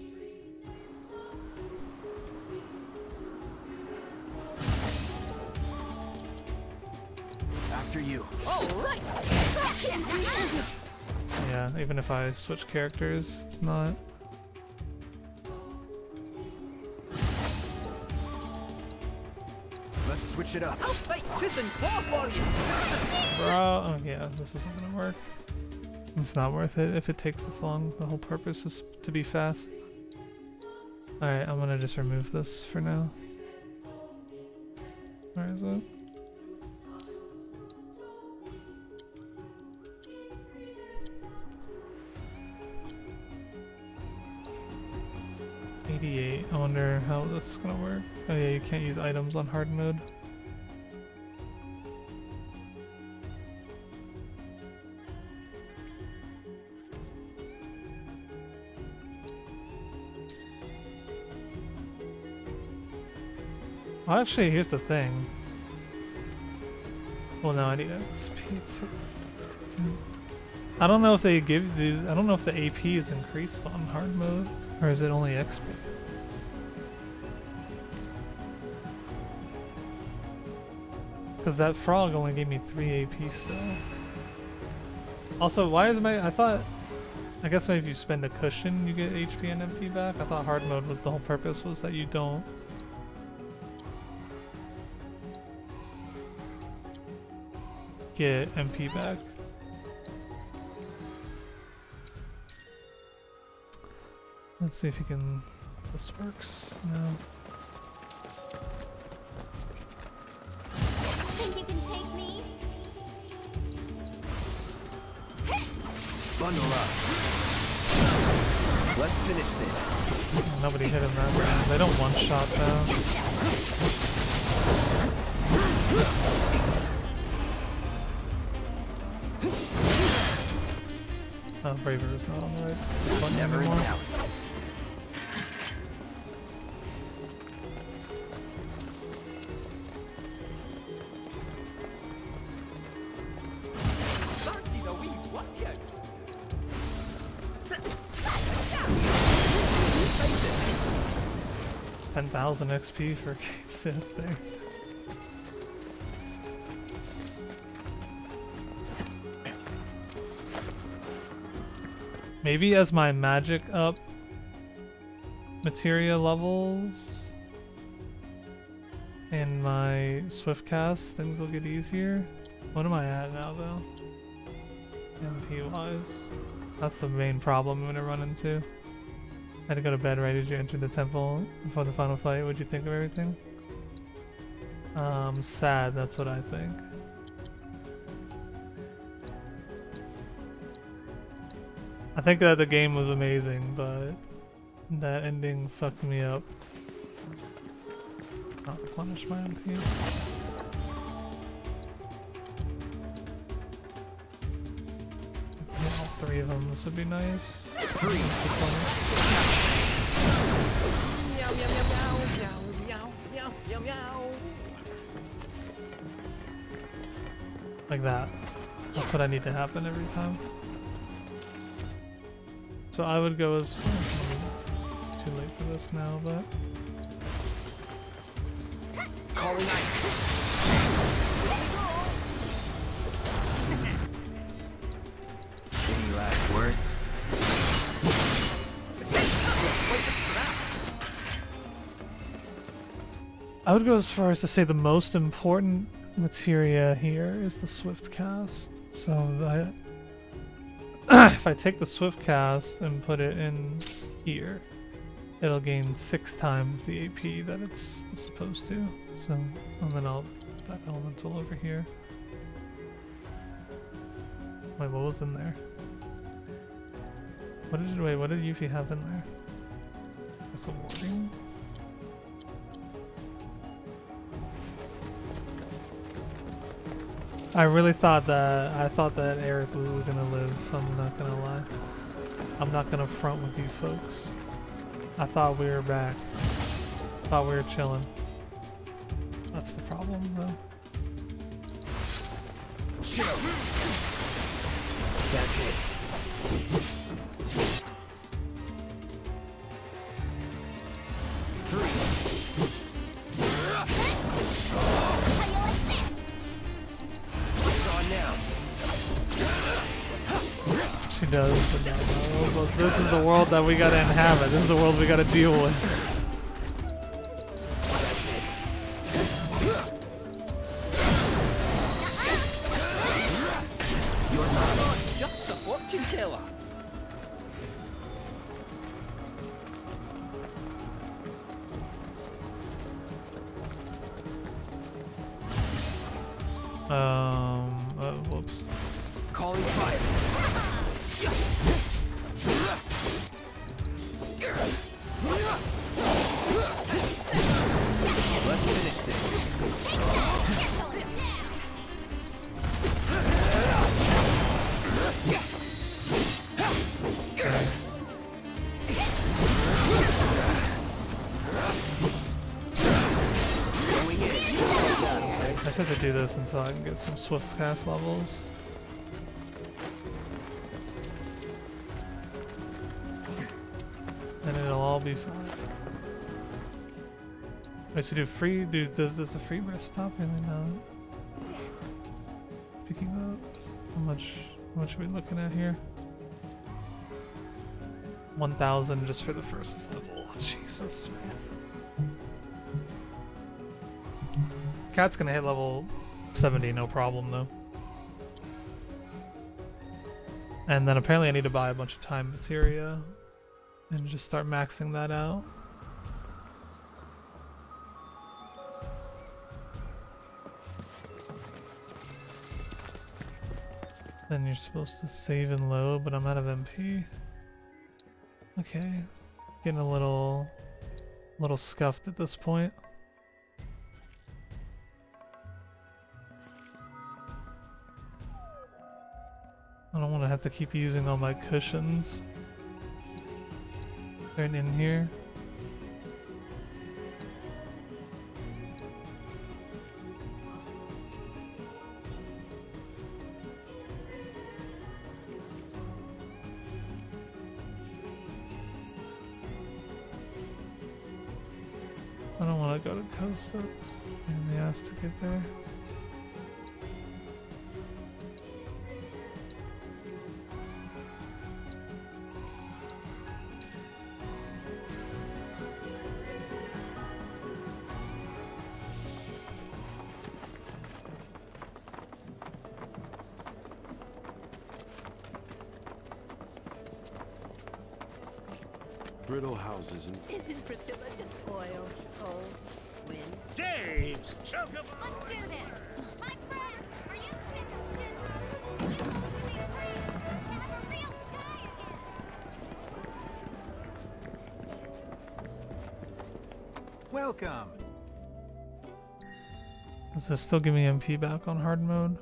Yeah, even if I switch characters, it's not. Let's switch it up. I'll fight tooth and claw for you. Bro, oh yeah, this isn't gonna work. It's not worth it if it takes this long. The whole purpose is to be fast. Alright, I'm gonna just remove this for now. Where is it? Eighty-eight. I wonder how this is gonna work. Oh yeah, you can't use items on hard mode. Well, actually, here's the thing. Well, no, I need XP. I don't know if they give these. I don't know if the AP is increased on hard mode, or is it only XP? Because that frog only gave me 3 AP still. Also, why is my... I thought... I guess maybe if you spend a cushion, you get HP and MP back. I thought hard mode was the whole purpose was that you don't. Get MP back. Let's see if you can... This works. No. Take me? Bundle up. Let's finish this. Nobody hit him that round. They don't one shot though. Oh, Braver is not on the right button Never in anymore. doubt. XP for Sith there. Maybe as my magic up materia levels and my swift cast, things will get easier. What am I at now though? MP wise. That's the main problem I'm gonna run into. I had to go to bed right as you entered the temple before the final fight. What'd you think of everything? Um, sad, that's what I think. I think that the game was amazing, but that ending fucked me up. Not replenish my MP. All three of them. This would be nice. Like that. That's what I need to happen every time. So I would go as oh, too late for this now, but Calling ice. I would go as far as to say the most important materia here is the swift cast. So I, if I take the swift cast and put it in here, it'll gain six times the AP that it's supposed to. So, and then I'll put that elemental over here. Wait, what was in there? What did wait? What did Yuffie have in there? That's a warning. I really thought that I thought that Aerith was gonna live. I'm not gonna lie. I'm not gonna front with you folks. I thought we were back. I Thought we were chilling. That's the problem, though. That's it. The world that we gotta inhabit. This is the world we gotta deal with. Get some swift cast levels. And it'll all be fine. Wait, so do free, do, does, does the free breast stop really now? Um, picking up? How much, how much are we looking at here? 1,000 just for the first level. Jesus, man. Cat's gonna hit level 70, no problem though. And then apparently I need to buy a bunch of time materia and just start maxing that out. Then you're supposed to save and load, but I'm out of MP. Okay. Getting a little little scuffed at this point. I don't want to have to keep using all my cushions. Right in here. I don't want to go to Costa. And the ass to get there. Brittle houses and Isn't Priscilla just oil, coal, wind? Dave's Chocobo! Let's do this! My friends, are you sick of shit? We want to be free and have a real sky again! Welcome. Does this still give me MP back on hard mode?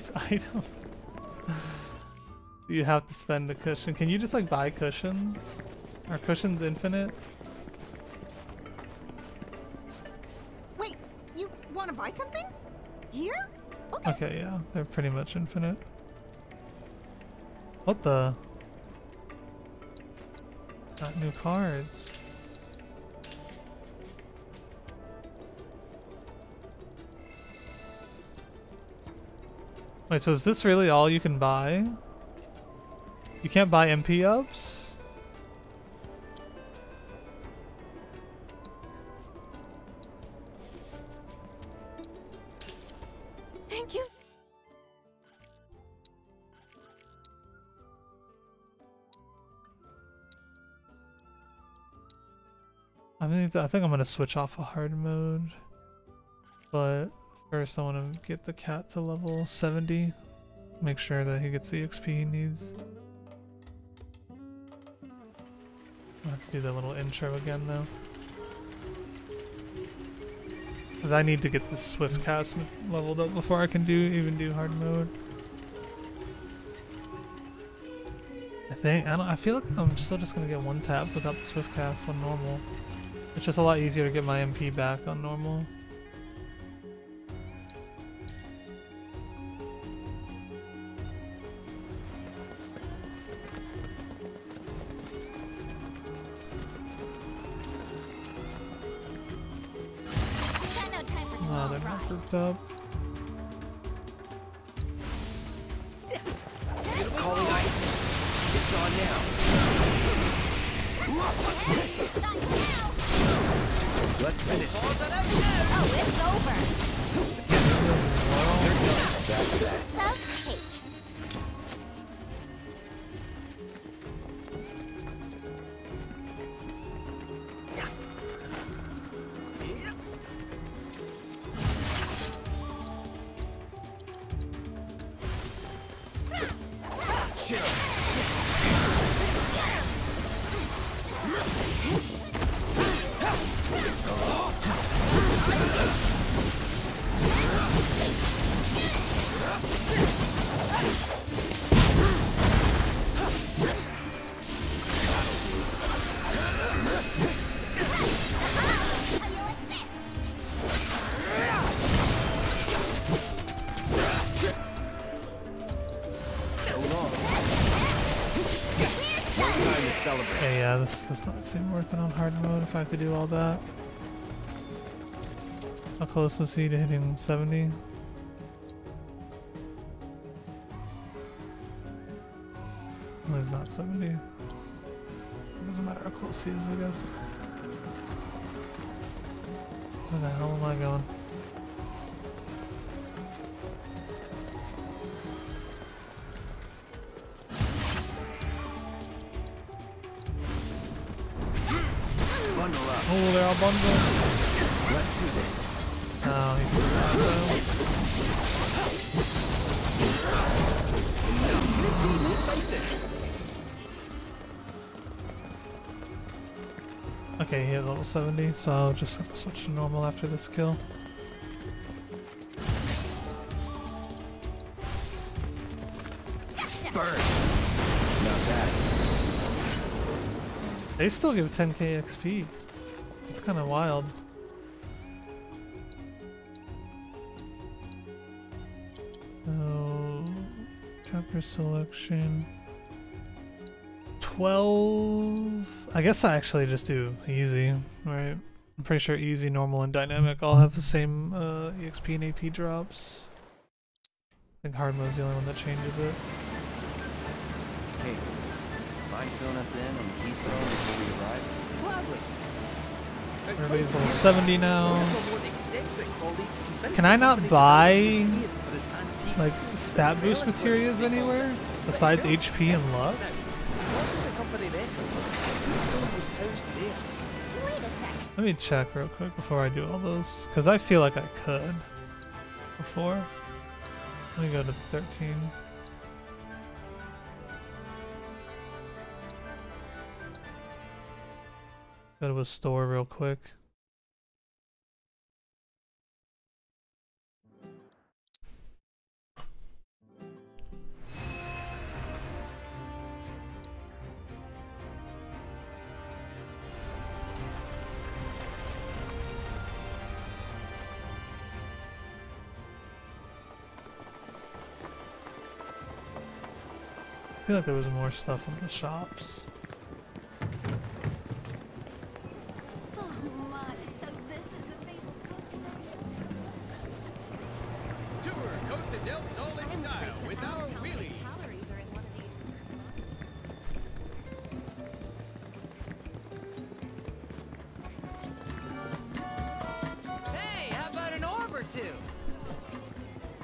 Can't items. you have to spend the cushion. Can you just like buy cushions? Are cushions infinite? Wait, you want to buy something? Here? Okay. Okay, yeah, they're pretty much infinite. What the? Got new cards. Wait, so is this really all you can buy? You can't buy MP ups? Thank you. I think I think I'm gonna switch off a hard mode, but first I want to get the cat to level 70. Make sure that he gets the XP he needs. I have to do the little intro again though, because I need to get the swift cast leveled up before I can do even do hard mode. I think I don't. I feel like I'm still just gonna get one tap without the swift cast on normal. It's just a lot easier to get my MP back on normal. Grouped up. This does not seem worth it on hard mode if I have to do all that. How close was he to hitting 70? Oh, they're bundled. Let's do this. Oh, he's bad though. Okay, he hit level 70, so I'll just switch to normal after this kill. They still give 10k XP. It's kind of wild. So, selection. 12. I guess I actually just do easy, right? I'm pretty sure easy, normal, and dynamic all have the same uh, EXP and AP drops. I think hard mode's the only one that changes it. Hey, mind filling us in on the keystone before we arrive? Gladly. Everybody's level 70 now. Can I not buy like stat boost materials anywhere besides HP and luck? Wait a sec. Let me check real quick before I do all those, because I feel like I could before. Let me go to 13. Go to a store real quick. I feel like there was more stuff in the shops.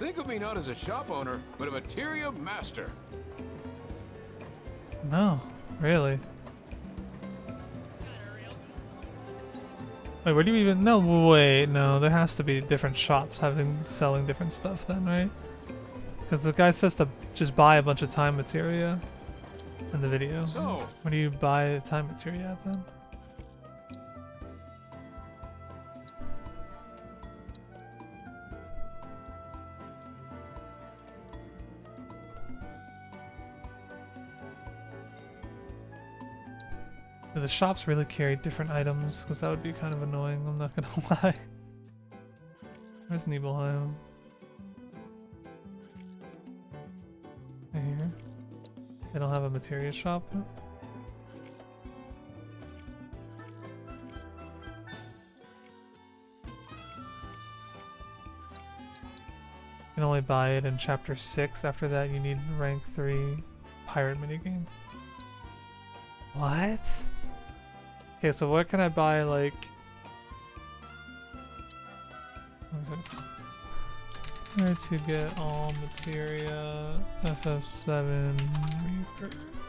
Think of me not as a shop owner, but a materia master. No, really. Wait, where do you even? No, wait, no. There has to be different shops having selling different stuff then, right? Because the guy says to just buy a bunch of time materia in the video. So- where do you buy time materia at then? The shops really carry different items? Because that would be kind of annoying, I'm not gonna lie. Where's Nibelheim? Right here. They don't have a materia shop? You can only buy it in chapter 6. After that, you need rank 3 pirate minigame. What? Okay, so what can I buy, like... Where to get all materia FF7 Rebirth.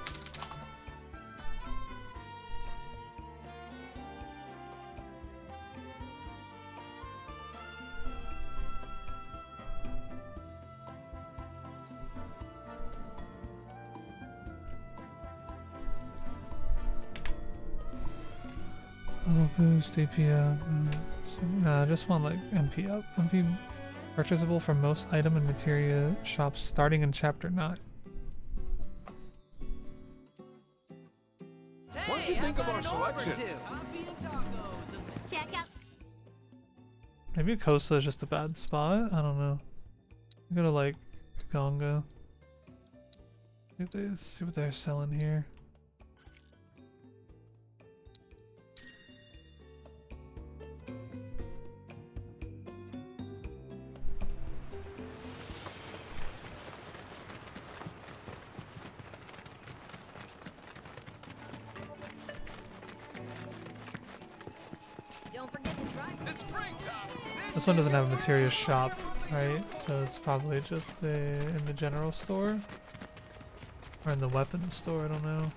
Boost AP up. So, nah, I just want like MP up. MP purchasable for most item and materia shops starting in chapter 9. What do you think of our about an orb or selection? two? Check out. Maybe Costa is just a bad spot. I don't know. Go to like Gonga. See what, they, see what they're selling here. This one doesn't have a materia shop, right? So it's probably just the, in the general store. Or in the weapons store, I don't know.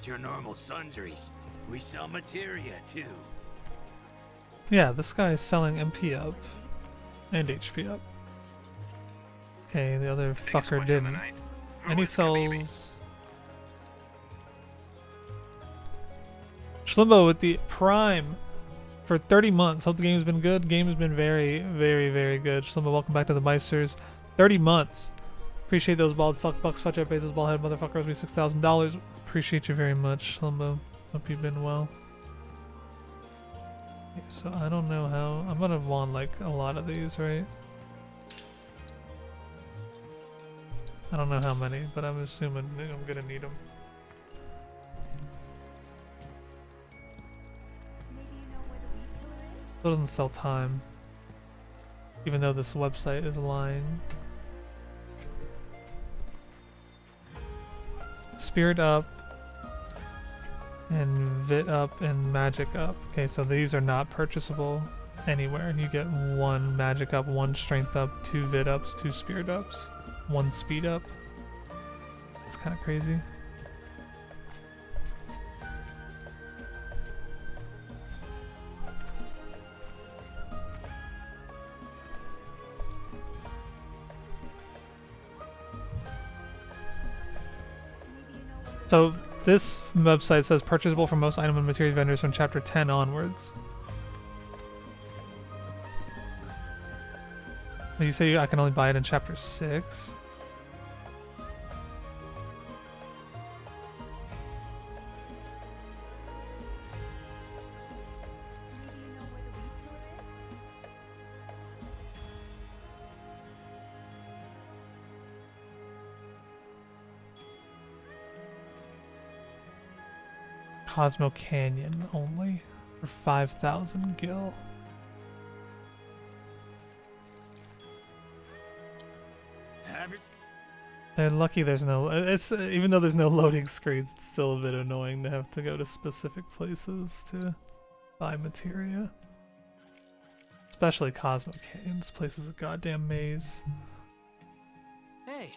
At your normal sundries. We sell materia too. Yeah, this guy is selling MP up and HP up. Okay, the other fucker didn't. And he sells. Schlimbo with the Prime for 30 months. Hope the game has been good. Game has been very, very, very good. Schlimbo, welcome back to the Meisters. 30 months. Appreciate those bald fuck bucks, fudge up bases, bald head motherfuckers, me $6,000. Appreciate you very much, Schlimbo. Hope you've been well. Okay, so I don't know how. I'm gonna want like a lot of these, right? I don't know how many, but I'm assuming I'm gonna need them. Maybe you know where the Still doesn't sell time. Even though this website is lying. Spirit up. And Vit up and Magic up. Okay, so these are not purchasable anywhere. You get one Magic up, one Strength up, two Vit ups, two Spirit ups, one Speed up. It's kind of crazy. So this website says purchasable from most item and material vendors from chapter 10 onwards. You say I can only buy it in chapter 6? Cosmo Canyon only for 5,000 gil. They're lucky there's no. It's even though there's no loading screens, it's still a bit annoying to have to go to specific places to buy materia. Especially Cosmo Canyon. This place is a goddamn maze. Hey,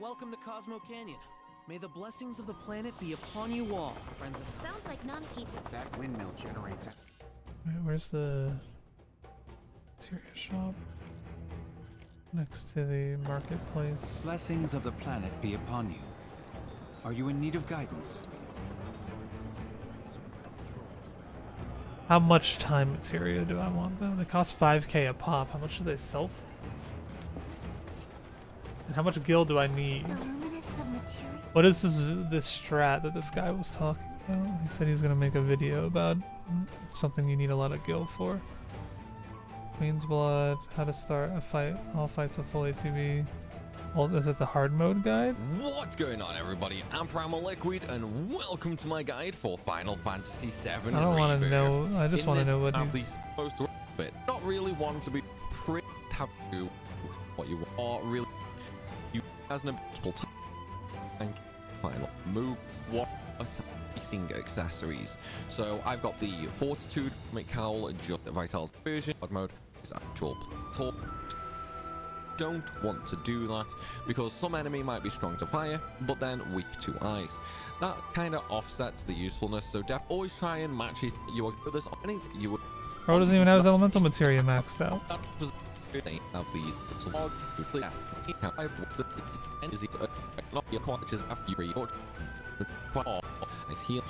welcome to Cosmo Canyon. May the blessings of the planet be upon you all, friends of Sounds like Nanahito. That windmill generates. Wait, where's the materia shop? Next to the marketplace. Blessings of the planet be upon you. Are you in need of guidance? How much time materia do I want though? They cost 5k a pop. How much do they sell for? And how much gil do I need? The luminance of materia. What is this this strat that this guy was talking about? He said he's gonna make a video about something you need a lot of gil for. Queen's Blood, how to start a fight, all fights with full ATB. Well, is it the hard mode guide? What's going on, everybody? I'm Primal Liquid, and welcome to my guide for Final Fantasy VII I don't want to know. I just want to know what he's. supposed to bit. Not really want to be pretty what you are really you as an impossible time and final move what facing accessories. So I've got the Fortitude, Mikhail, just Vitality version, mod mode is actual talk. Don't want to do that because some enemy might be strong to fire, but then weak to ice. That kind of offsets the usefulness, so def always try and match it. You are good as you would Bro doesn't even have his elemental materia maxed out. They have these log clear I was the is it not your qualities after you read I see it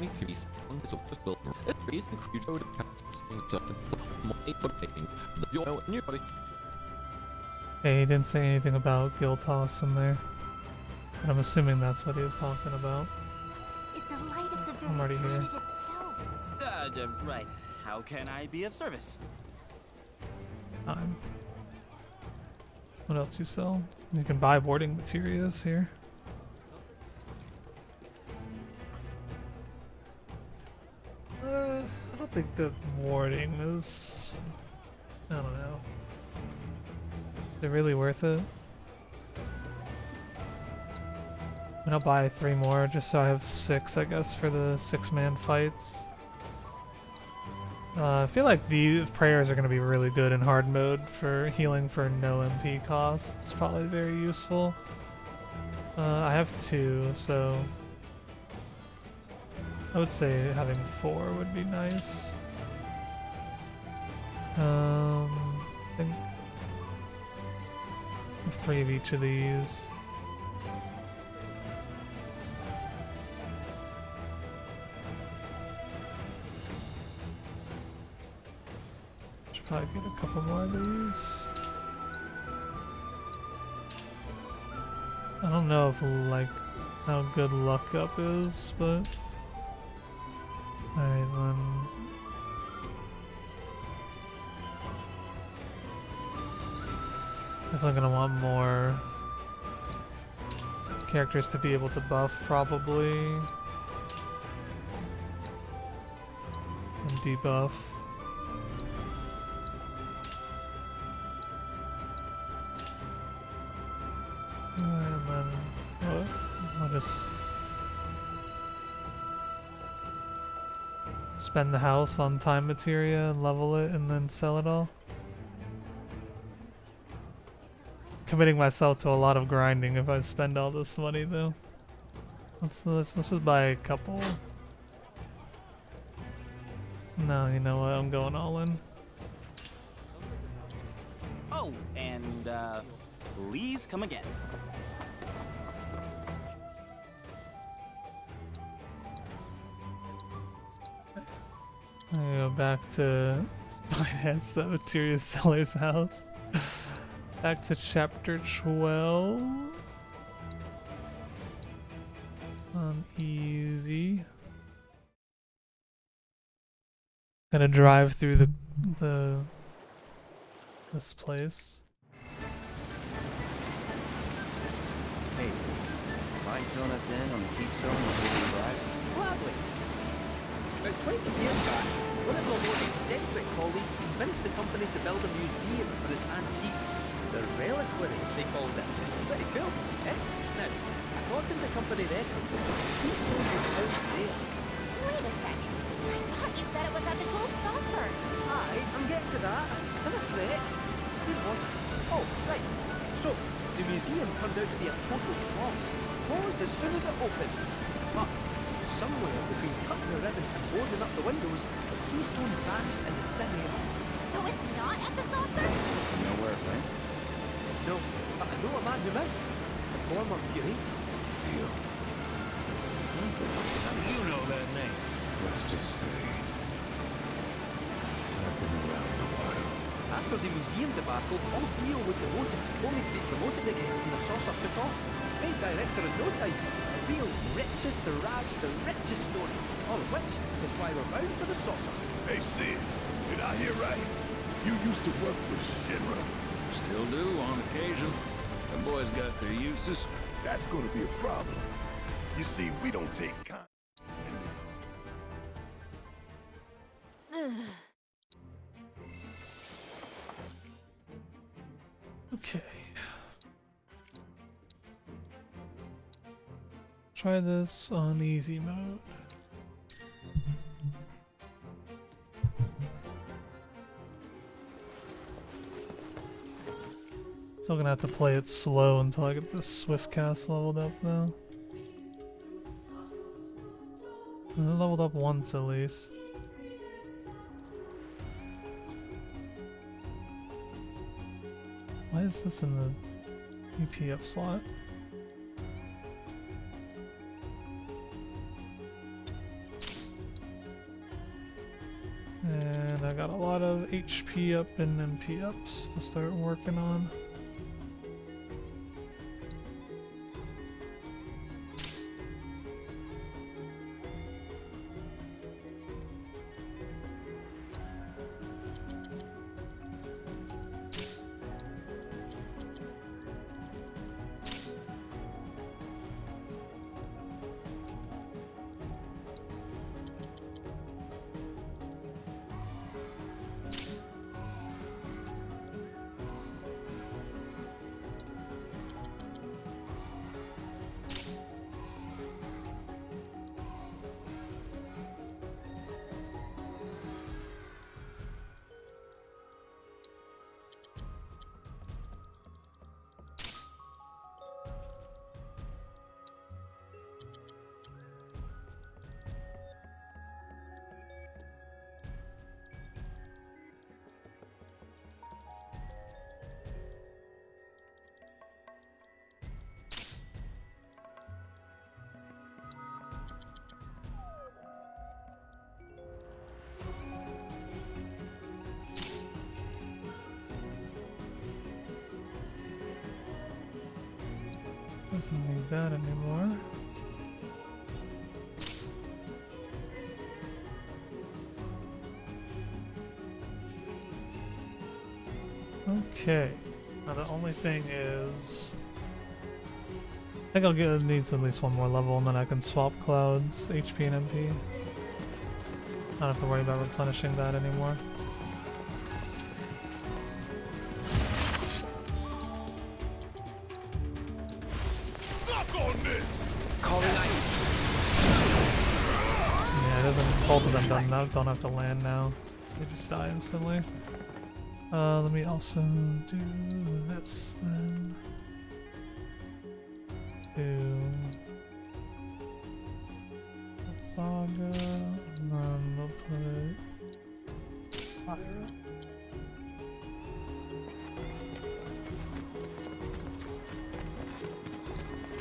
need to be on this first build it is included your new body Hey, he didn't say anything about guild toss in there. But I'm assuming that's what he was talking about. Is the light of the I'm already here. planet itself. Uh, right. How can I be of service? Time. What else you sell? You can buy warding materials here. Uh, I don't think the warding is. I don't know. Is it really worth it? I'll buy three more just so I have six, I guess, for the six-man fights. Uh, I feel like the prayers are going to be really good in hard mode for healing for no MP cost. It's probably very useful. Uh, I have two, so I would say having four would be nice. Um, I think three of each of these. Probably get a couple more of these. I don't know if like how good luck up is, but alright then. Um, definitely gonna want more characters to be able to buff probably. And debuff. Just spend the house on time materia and level it and then sell it all. Committing myself to a lot of grinding if I spend all this money though. Let's let's, let's just buy a couple. No, you know what? I'm going all in. Oh, and uh, please come again. I go back to finance the materia seller's house. back to chapter 12. On easy. Gonna drive through the the this place. Hey, mind filling us in on the keystone before we arrive? Gladly. About 20 years back, one of our more eccentric colleagues convinced the company to build a museum for his antiques. The reliquary, they called it. Pretty cool, eh? Now, according to company records, the keystone was housed there. Wait a second. I thought you said it was at the gold saucer. Aye, I'm getting to that. Not a threat. Where was it? Oh, right. So, the museum turned out to be a total flop. Closed as soon as it opened. But, somewhere between cutting the ribbon and boarding up the windows, the keystone vanished into thin air. So it's not at the saucer? Nowhere, right? No, but I know a man who might. A former curator. Deal. How do you know that name? Let's just say After the museum debacle, Paul Dio was demoted, only to be promoted again when the saucer took off. Made director in no time. A real richest to rags to riches story. All of which is why we're bound for the saucer. Hey, Cid, did I hear right? You used to work with Shinra? Still do, on occasion. Them boys got their uses. That's gonna be a problem. You see, we don't take kind. Okay. Try this on easy mode. Still gonna have to play it slow until I get the swift cast leveled up though. Leveled up once at least. Why is this in the EPF slot? And I got a lot of HP up and MP ups to start working on. Think I'll get needs at least one more level and then I can swap clouds, HP and MP. I don't have to worry about replenishing that anymore. Yeah. Both of them don't, now don't have to land now. They just die instantly. Uh, let me also do this then. Do Saga, and then we'll put Fire.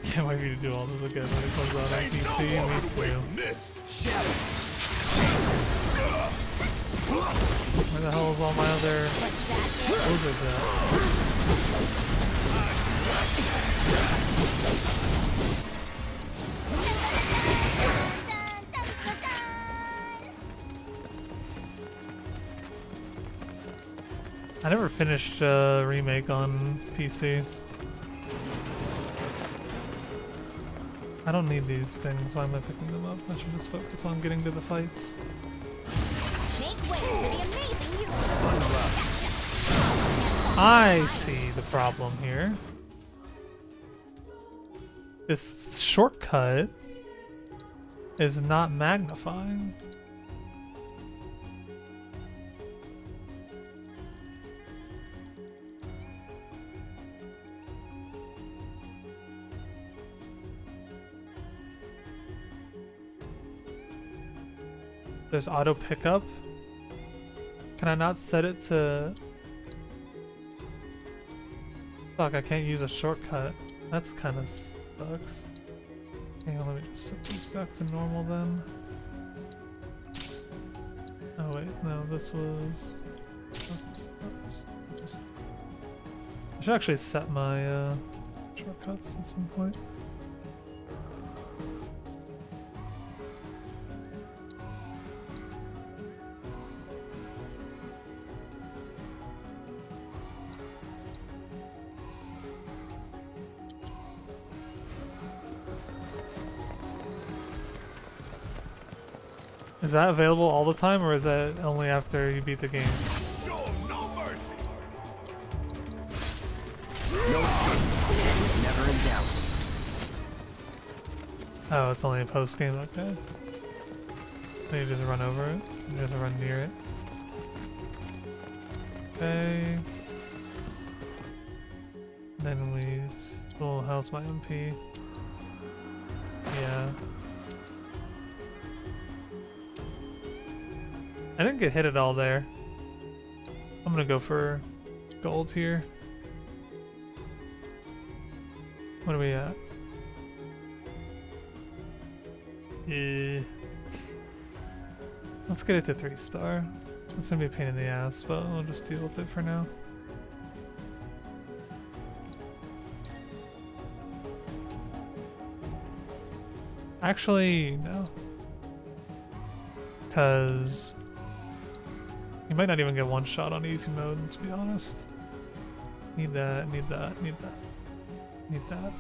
Can't wait for you to do all this again when it comes out on PC. Me too. Where the hell is all my other lizards at? I never finished uh, remake on PC. I don't need these things. Why am I picking them up? I should just focus on getting to the fights. Make way for the amazing you. I see the problem here. This shortcut is not magnifying. There's auto pickup. Can I not set it to... Fuck, I can't use a shortcut. That's kind of Hang on, let me just set these back to normal then. Oh wait, no, this was... oops, oops, oops. I should actually set my uh, shortcuts at some point. Is that available all the time, or is that only after you beat the game? Oh, it's only a post game. Okay. You just run over it. Just run near it. Okay. Then we. Oh, house my MP? Yeah. I didn't get hit at all there. I'm gonna go for gold here. What are we at? Yeah. Let's get it to three star. It's gonna be a pain in the ass, but we'll just deal with it for now. Actually, no. Because you might not even get one shot on easy mode, to be honest. Need that, need that, need that. Need that.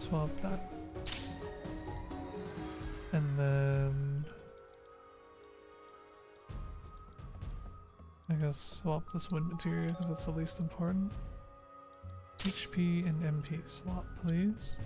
Swap that. And then... I guess swap this wind material because that's the least important. HP and MP swap, please.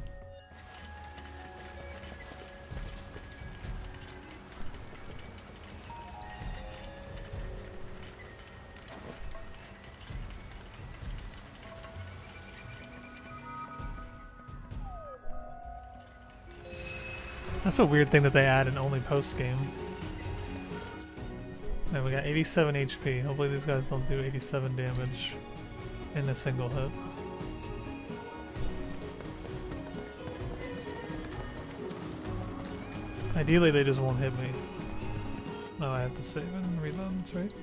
That's a weird thing that they add in only post game. And we got 87 HP. Hopefully these guys don't do 87 damage in a single hit. Ideally they just won't hit me. No, I have to save and reload, that's right.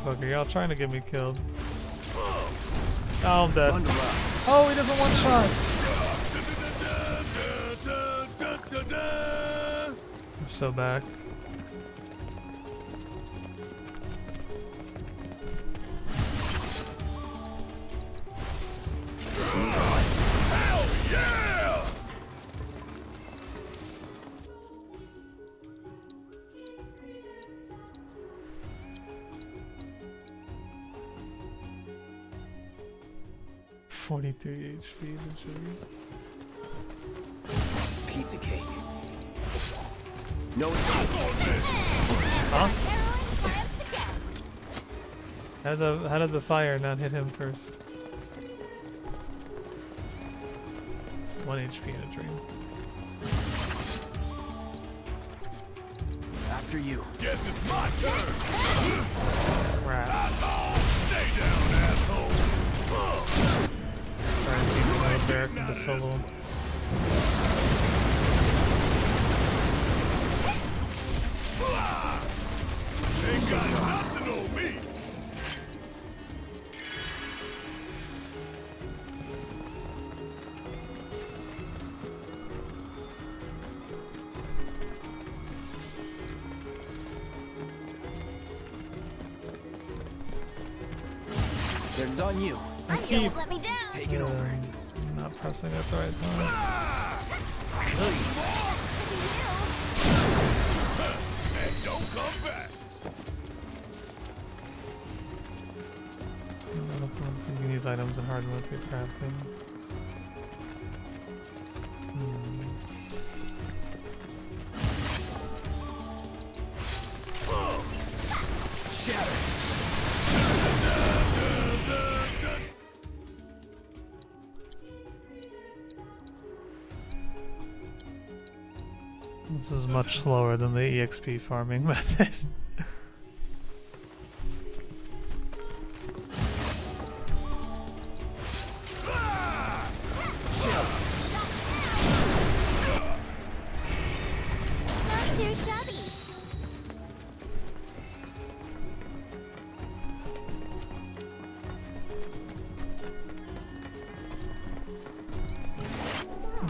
Motherfucker. Y'all trying to get me killed. Oh, I'm dead. Oh, he doesn't one shot. I'm so back. Piece of cake. No Huh? How did the how did the fire not hit him first? One HP in a dream. After you. Guess it's my turn. Rat. Barrack in the solo. Ain't got nothing on me. Right. And don't come back. You can use items in hard mode through crafting. Much slower than the EXP farming method.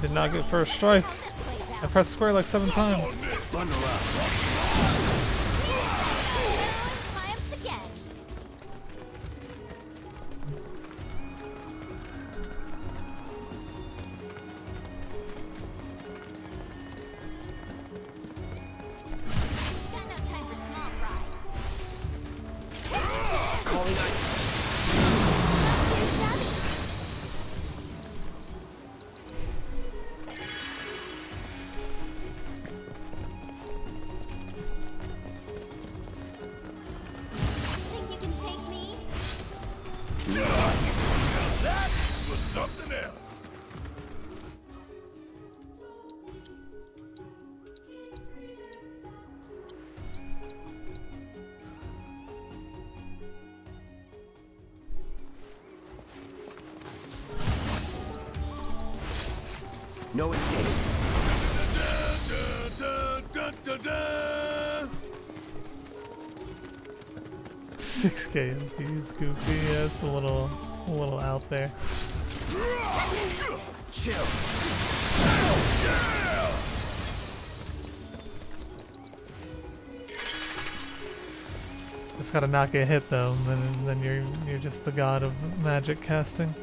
Did not get first strike. I pressed square like seven times. No escape. Da, da, da, da, da. 6k MP is goofy. Yeah, it's a little, a little out there. Chill. Just gotta not get hit though, and then, then you're you're just the god of magic casting.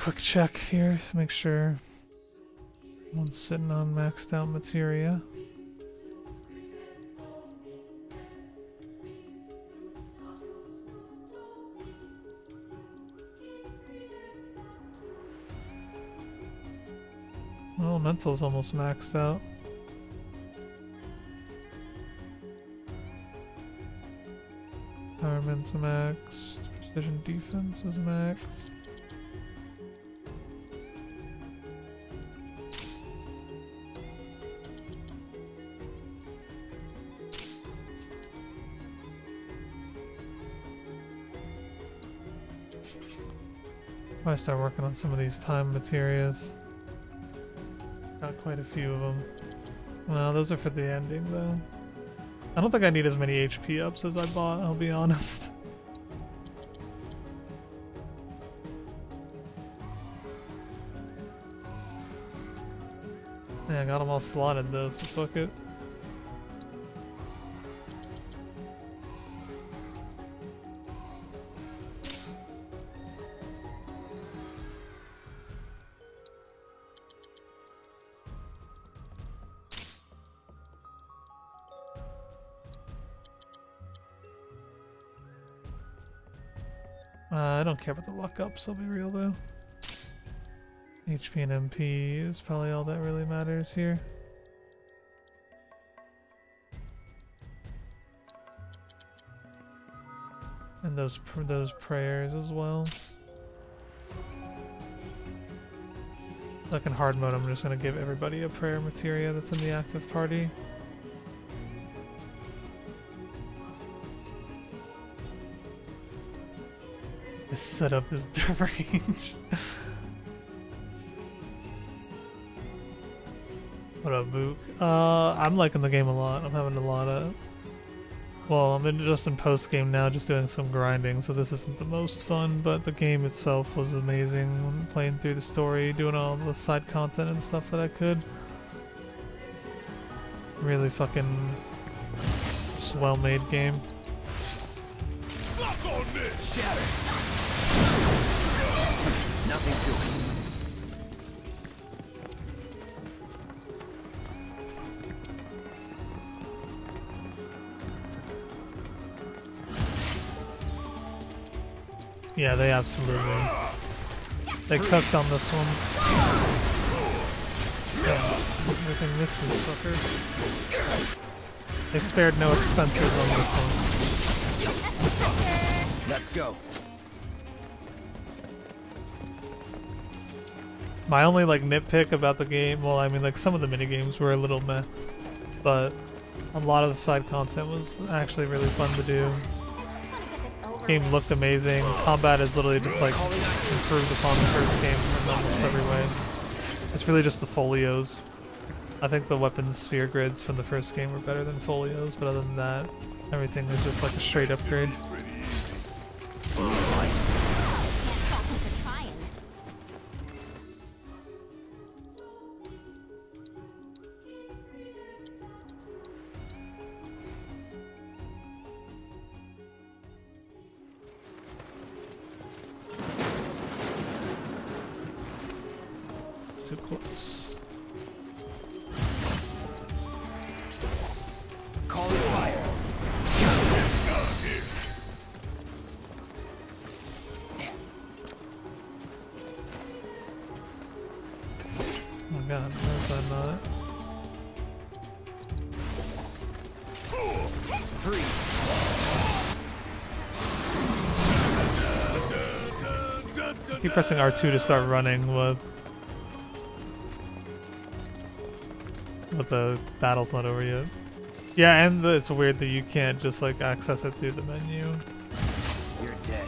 Quick check here to make sure one's sitting on maxed out materia. Elemental's almost maxed out. Armaments max. Precision defense is max. Start working on some of these time materials. Got quite a few of them. Well, those are for the ending though. I don't think I need as many HP ups as I bought, I'll be honest. Yeah, I got them all slotted though, so fuck it. Care the luck ups, I'll be real though. HP and MP is probably all that really matters here. And those pr those prayers as well. Like in hard mode, I'm just gonna give everybody a prayer materia that's in the active party. This setup is deranged. what up, Book? Uh, I'm liking the game a lot. I'm having a lot of... Well, I'm in just in post-game now, just doing some grinding, so this isn't the most fun, but the game itself was amazing. Playing through the story, doing all the side content and stuff that I could. Really fucking... Well-made game. On this! Shatter! To it. Yeah, they absolutely. They cooked on this one. Everything missed this fucker. They spared no expenses on this one. Let's go. My only like nitpick about the game, well, I mean, like some of the mini games were a little meh, but a lot of the side content was actually really fun to do. Game looked amazing. Combat is literally just like improved upon the first game in almost every way. It's really just the folios. I think the weapon sphere grids from the first game were better than folios, but other than that, everything was just like a straight upgrade. Pressing R2 to start running with but the battle's not over yet. Yeah, and the, it's weird that you can't just like access it through the menu. You're dead.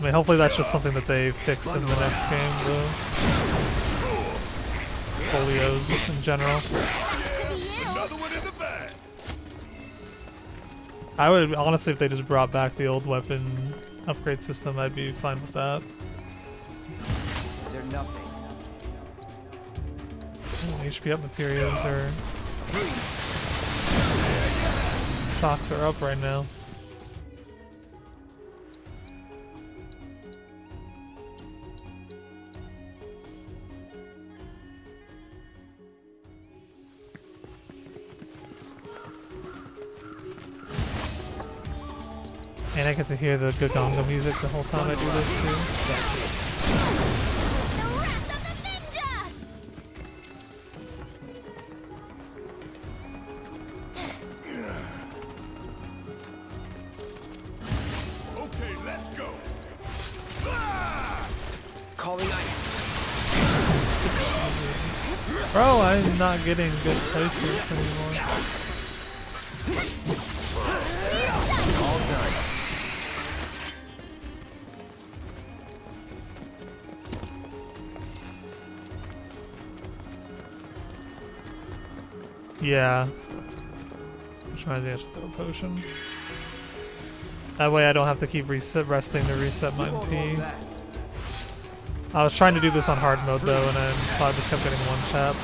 I mean, hopefully that's just something that they fix in the next game, though. Folios in general. Another one in the bag! I would honestly, if they just brought back the old weapon upgrade system, I'd be fine with that. They're nothing. Oh, HP up materials are stocks are up right now. I get to hear the Gongaga music the whole time I do this too. Okay, let's go. Calling. Bro, I'm not getting good placements anymore. Yeah. Which reminds me I should throw a potion. That way I don't have to keep reset resting to reset my MP. I was trying to do this on hard mode though, and I just kept getting one tap.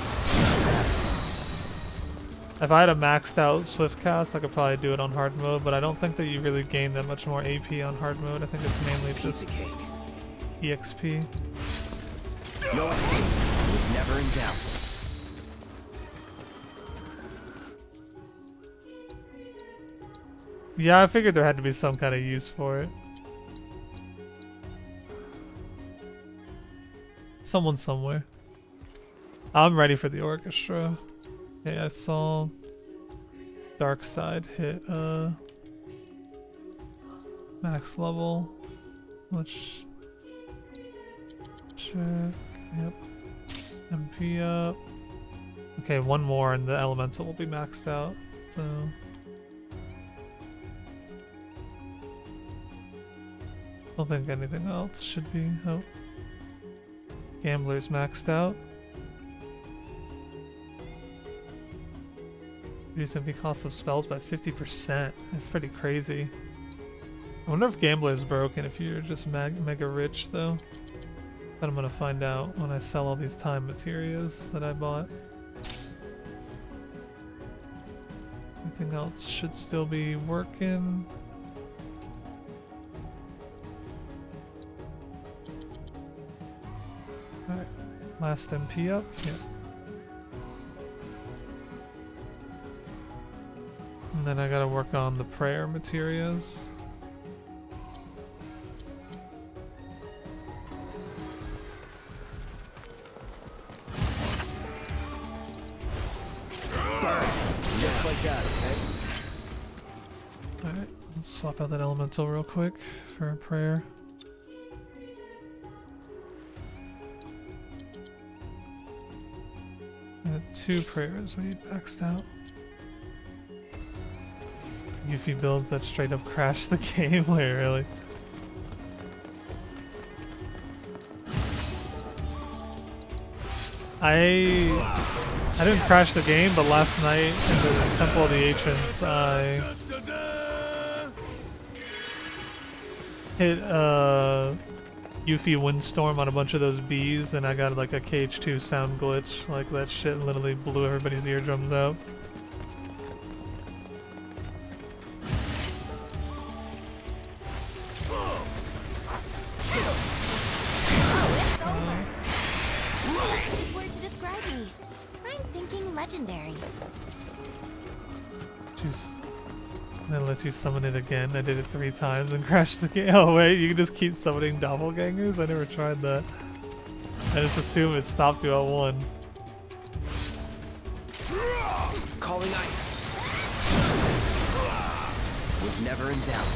If I had a maxed out swift cast, I could probably do it on hard mode, but I don't think that you really gain that much more AP on hard mode. I think it's mainly just EXP. No never in doubt. Yeah, I figured there had to be some kind of use for it. Someone somewhere. I'm ready for the orchestra. Okay, I saw Dark Side hit uh max level. Let's check. Yep. MP up. Okay, one more and the elemental will be maxed out. So don't think anything else should be. Oh. Gambler's maxed out. Reduce MP cost of spells by 50%. That's pretty crazy. I wonder if Gambler is broken if you're just mega rich though. But I'm gonna find out when I sell all these time materials that I bought. Anything else should still be working. Last MP up. Yeah. And then I gotta work on the prayer materials. Just like that, okay? Alright, let's swap out that elemental real quick for a prayer. Two prayers when you maxed out. Yuffie builds that straight up crash the game, like really. I I didn't crash the game, but last night in the Temple of the Ancients, I hit uh, Yuffie Windstorm on a bunch of those bees, and I got like a KH2 sound glitch. Like that shit literally blew everybody's eardrums out. Summon it again. I did it three times and crashed the game. Oh wait, you can just keep summoning doppelgangers? I never tried that. I just assume it stopped you at one. Calling ice. Was never in doubt.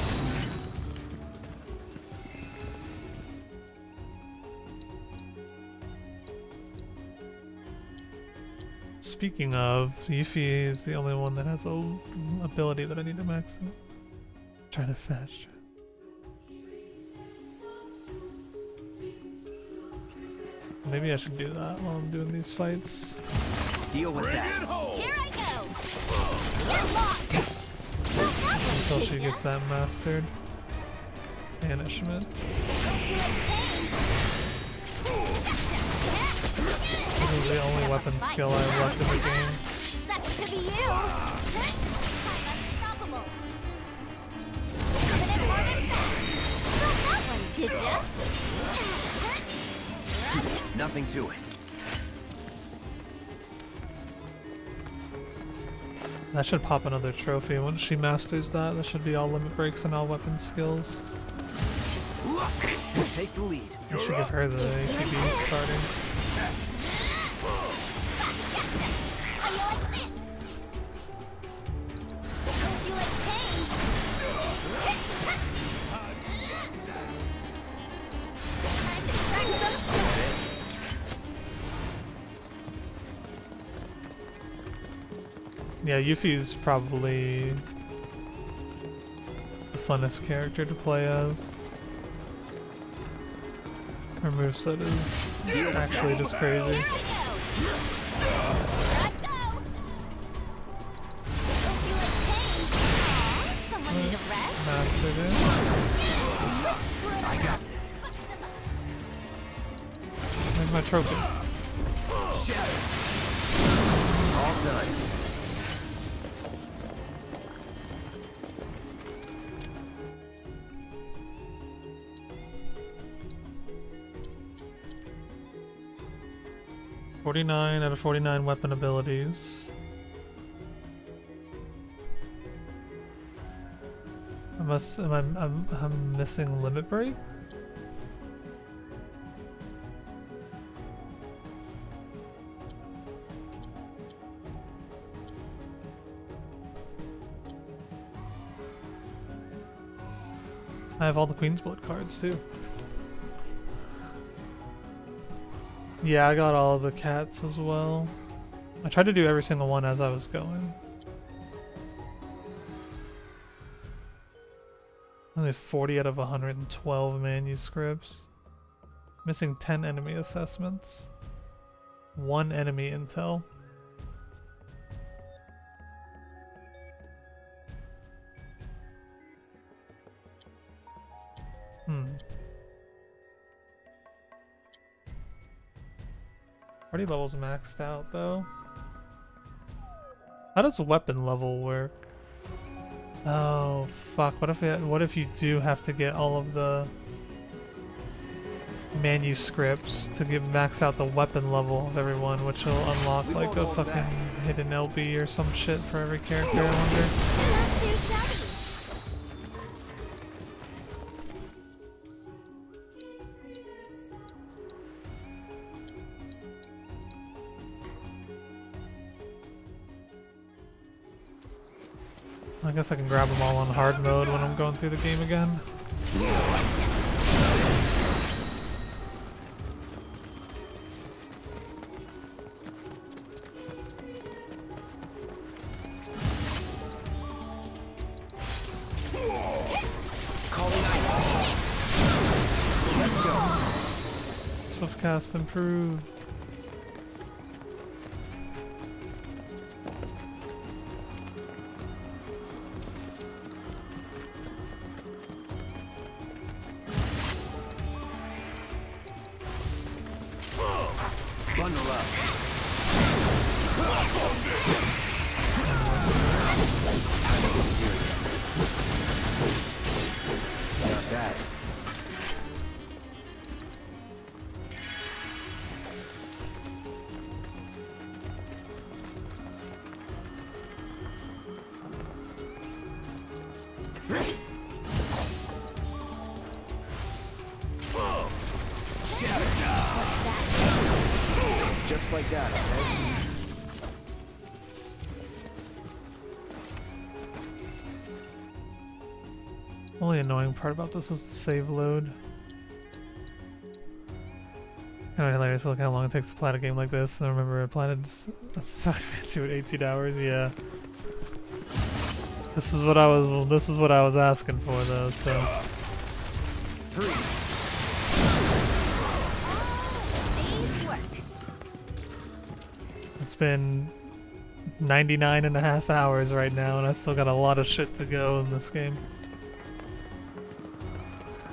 Speaking of, Yuffie is the only one that has a ability that I need to max out. Try to fetch. Maybe I should do that while I'm doing these fights. Deal with that. Here I go. Get lost. Until she gets that mastered. Banishment. This is the only weapon skill I have left in the game. Sucks to be you. Did ya? Nothing to it. That should pop another trophy. Once she masters that, that should be all limit breaks and all weapon skills. Take the lead. I should give her the ATB starting. Yeah, Yuffie's probably the funnest character to play as. Her moveset is actually just crazy. Someone need a rest? Mastered it. I got this. Where's my trophy? 49 out of 49 weapon abilities. I must, am I, I'm, I'm missing Limit Break? I have all the Queen's Blood cards too. Yeah, I got all the cats as well. I tried to do every single one as I was going. Only 40 out of 112 manuscripts. Missing 10 enemy assessments. One enemy intel. Party level's maxed out though. How does weapon level work? Oh fuck! What if it, what if you do have to get all of the manuscripts to get max out the weapon level of everyone, which will unlock like a fucking hidden LB or some shit for every character. I wonder. Guess I can grab them all on hard mode when I'm going through the game again. Swiftcast improved. Annoying part about this is the save load. Kind of hilarious. Look how long it takes to plat a game like this. And I remember I platted s- Side Fancy with 18 hours. Yeah. This is what I was. This is what I was asking for, though. So. It's been 99 and a half hours right now, and I still got a lot of shit to go in this game.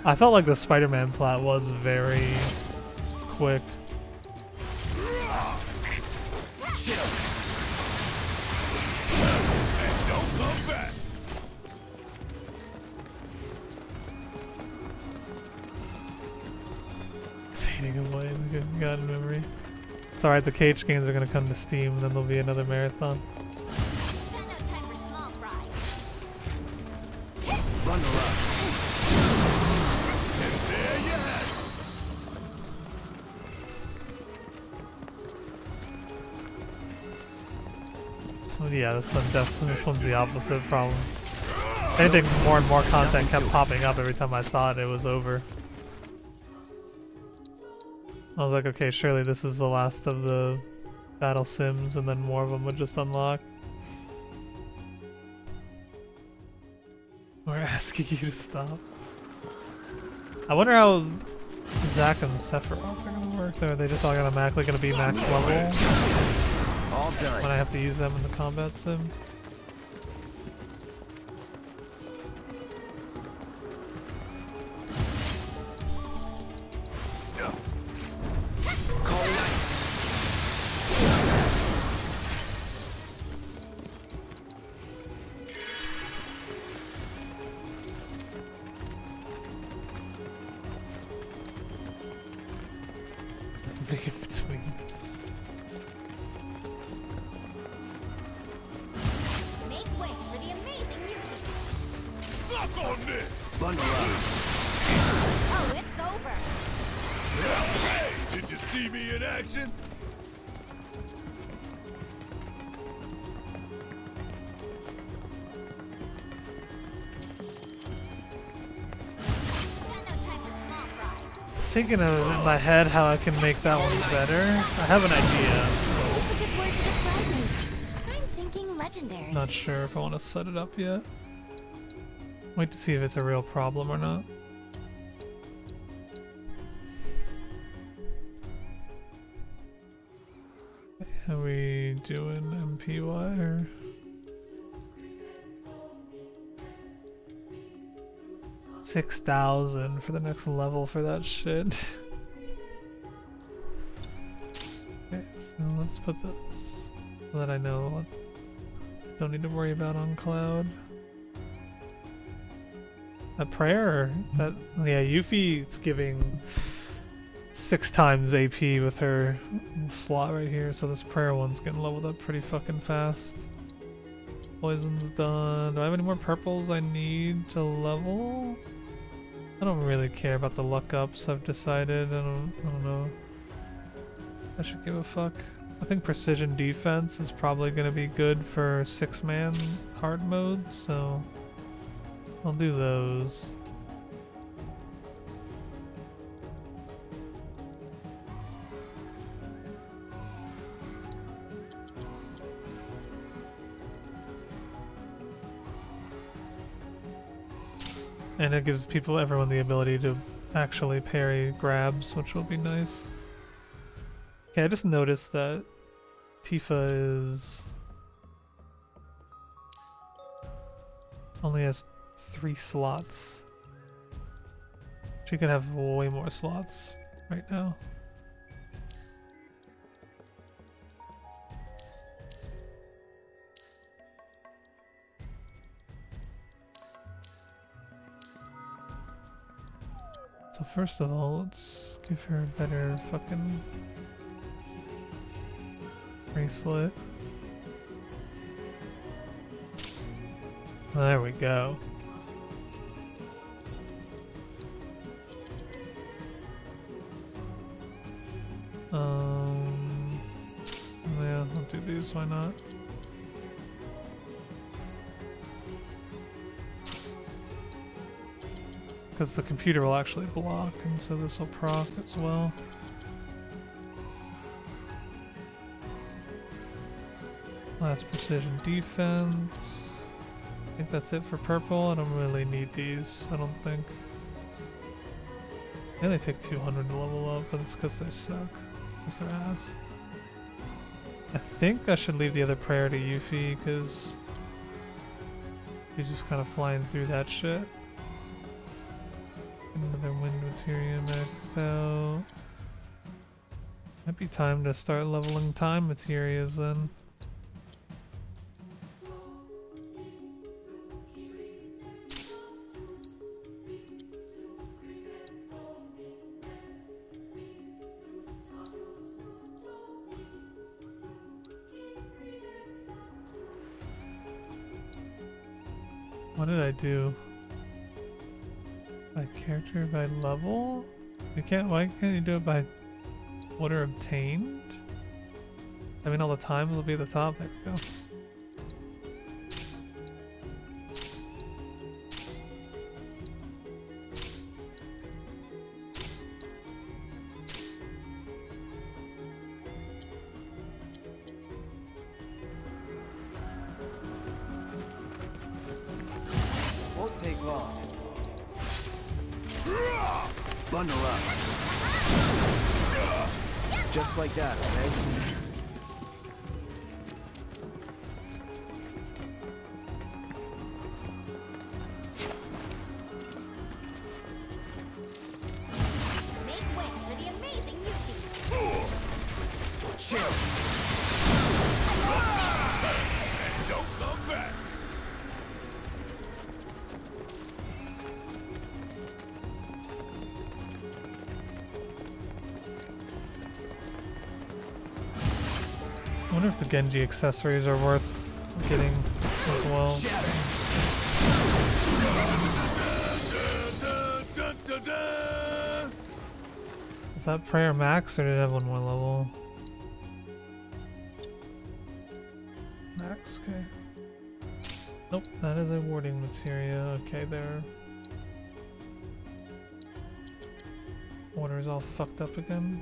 I felt like the Spider-Man plot was very quick. Fading away, good God memory. It's alright, the Cage games are gonna come to Steam, then there'll be another marathon. Yeah, this one this one's the opposite problem. Anything more and more content kept popping up every time I thought it was over. I was like, okay, surely this is the last of the battle sims, and then more of them would just unlock. We're asking you to stop. I wonder how Zack and Sephiroth are gonna work. Are they just all automatically gonna be max level? All done. When I have to use them in the combat sim? Thinking of in my head how I can make that one better. I have an idea. Not sure if I want to set it up yet. Wait to see if it's a real problem or not. 6,000 for the next level for that shit. okay, so let's put this so that I know don't need to worry about on cloud. A prayer? That yeah, Yuffie's giving six times AP with her slot right here, so this prayer one's getting leveled up pretty fucking fast. Poison's done. Do I have any more purples I need to level? I don't really care about the luck ups, I've decided. I don't, I don't know. I should give a fuck. I think precision defense is probably going to be good for six man hard mode, so I'll do those. And it gives people, everyone the ability to actually parry grabs, which will be nice. Okay, I just noticed that Tifa is... only has three slots. She could have way more slots right now. So first of all, let's give her a better fucking bracelet. There we go. Um, yeah, I'll do these, why not? Because the computer will actually block, and so this will proc as well. Last precision defense. I think that's it for purple. I don't really need these, I don't think. They only take 200 to level up, but it's because they suck. Because they're ass. I think I should leave the other prayer to Yuffie, because he's just kind of flying through that shit. Time to start leveling time materials then. What did I do? By character, by level? You can't, why can't you do it by order obtained? I mean all the times will be at the top, there we go. The accessories are worth getting as well. Is that prayer max or did it have one more level? Max, okay. Nope, that is a warding materia. Okay, there. Water is all fucked up again.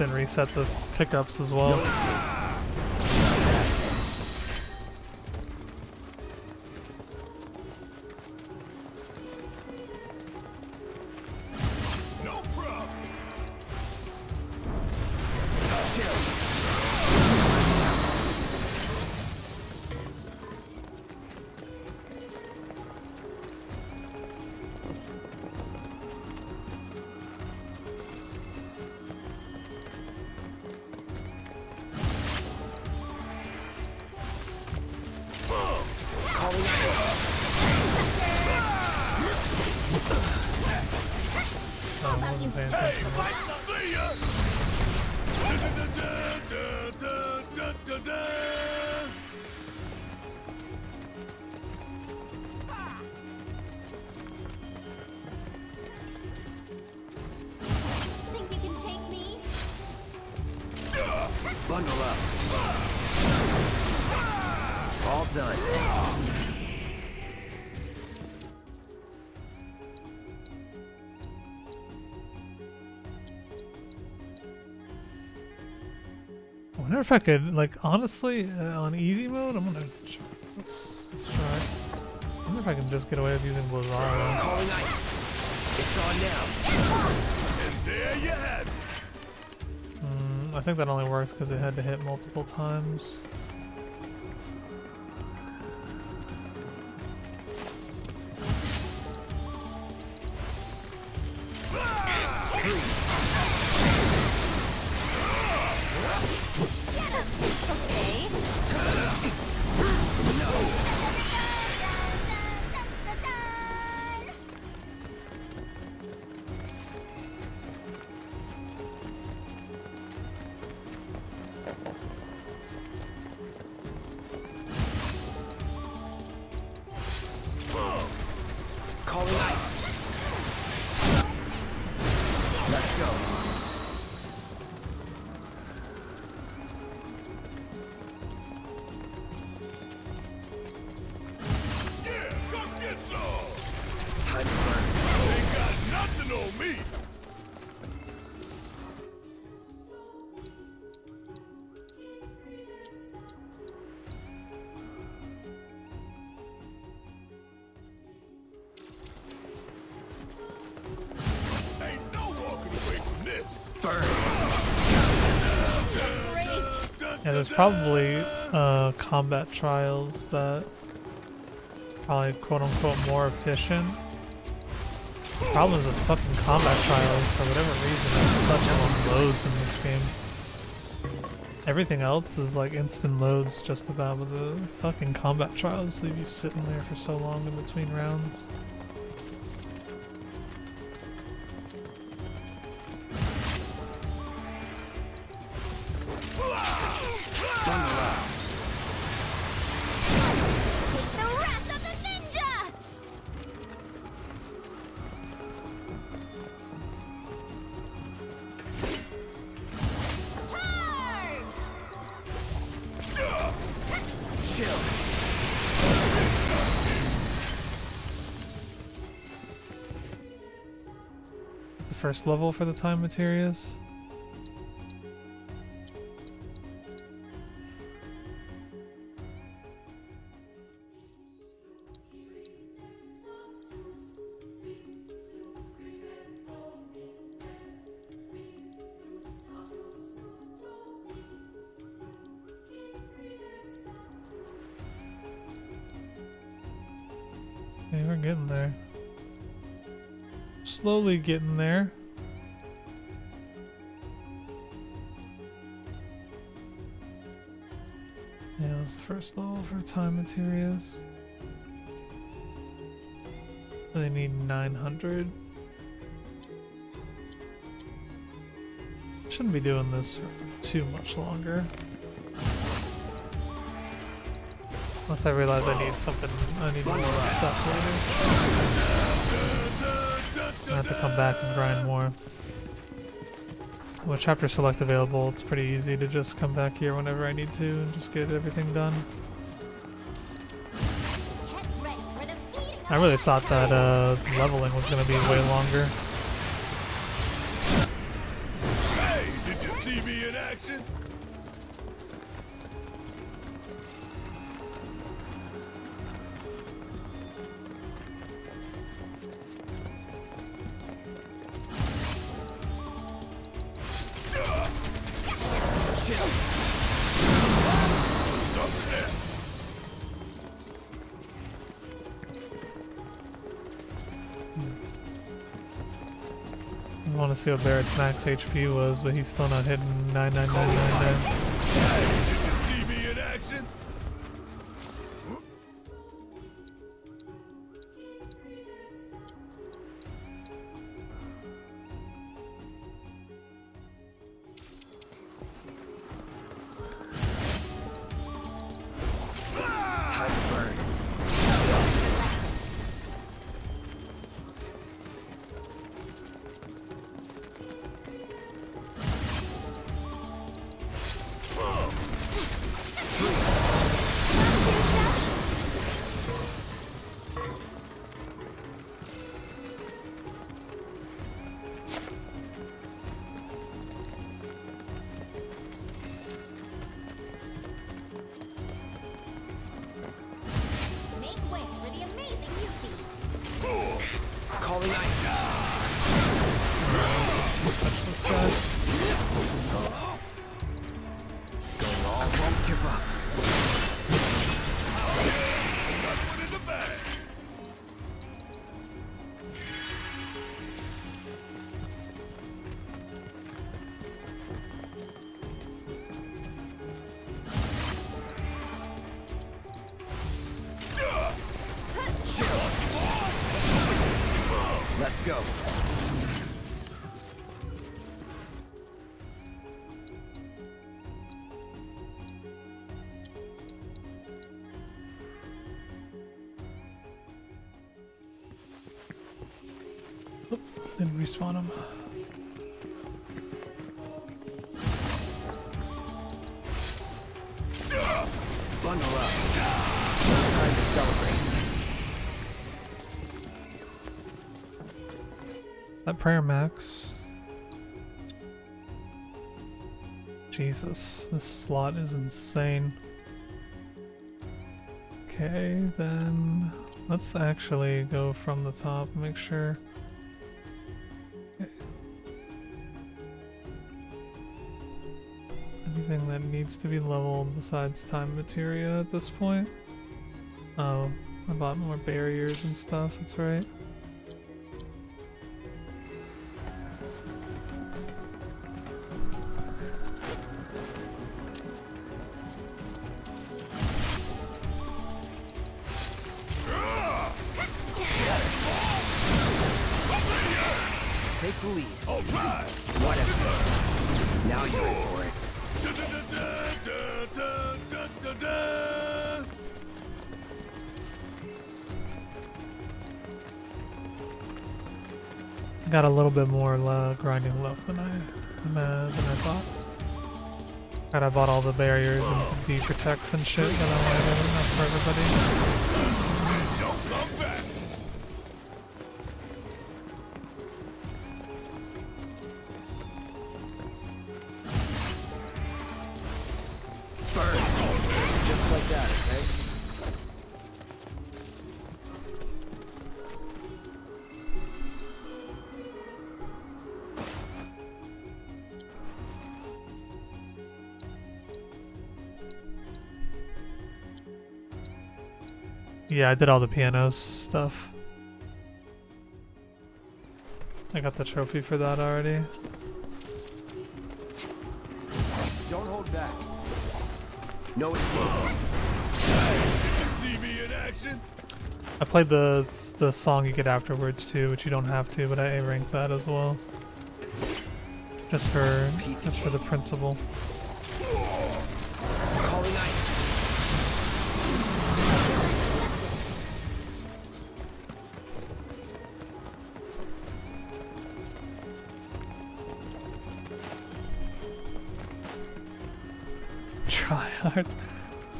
Instant reset the pickups as well. If I could, like, honestly, uh, on easy mode, I'm gonna let's, let's try. I wonder if I can just get away with using ice. It's on now. And there you have it. Mm, I think that only works because it had to hit multiple times. Probably uh, combat trials that probably quote unquote more efficient. Problem is with fucking combat trials, for whatever reason, there's such long loads in this game. Everything else is like instant loads just about, but the fucking combat trials leave you sitting there for so long in between rounds. Level for the time materias. Slowly getting there. First level for time materias. They need 900. Shouldn't be doing this for too much longer. Unless I realize I need something, I need more stuff later. I have to come back and grind more. With chapter select available, it's pretty easy to just come back here whenever I need to and just get everything done. I really thought that uh, leveling was going to be way longer. See what Barret's max HP was, but he's still not hitting 99999. Prayer max. Jesus, this slot is insane. Okay, then let's actually go from the top, make sure. Anything that needs to be leveled besides time materia at this point? Oh, I bought more barriers and stuff, that's right. The barriers and the protects and shit that I wanted enough for everybody. Yeah, I did all the pianos stuff. I got the trophy for that already. Don't hold back. No escape. See me in action? I played the the song you get afterwards too, which you don't have to, but I A ranked that as well. Just for just for the principle.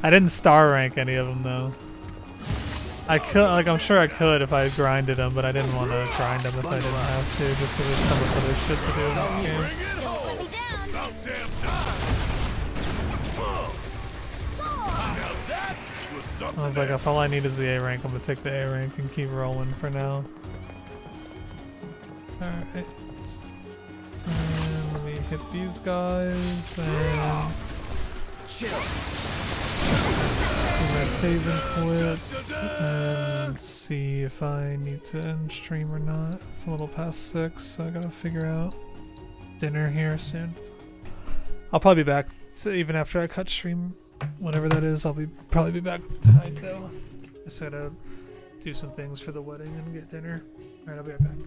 I didn't star rank any of them though. I could, like, I'm sure I could if I grinded them, but I didn't want to grind them if I didn't have to, just because there's so much other shit to do in this game. I was like, if all I need is the A rank, I'm gonna take the A rank and keep rolling for now. Alright. And let me hit these guys and my save and quit and see if I need to end stream or not. It's a little past six, so I gotta figure out dinner here soon. I'll probably be back even after I cut stream, whatever that is. I'll be probably be back tonight though. Just gotta do some things for the wedding and get dinner. All right, I'll be right back.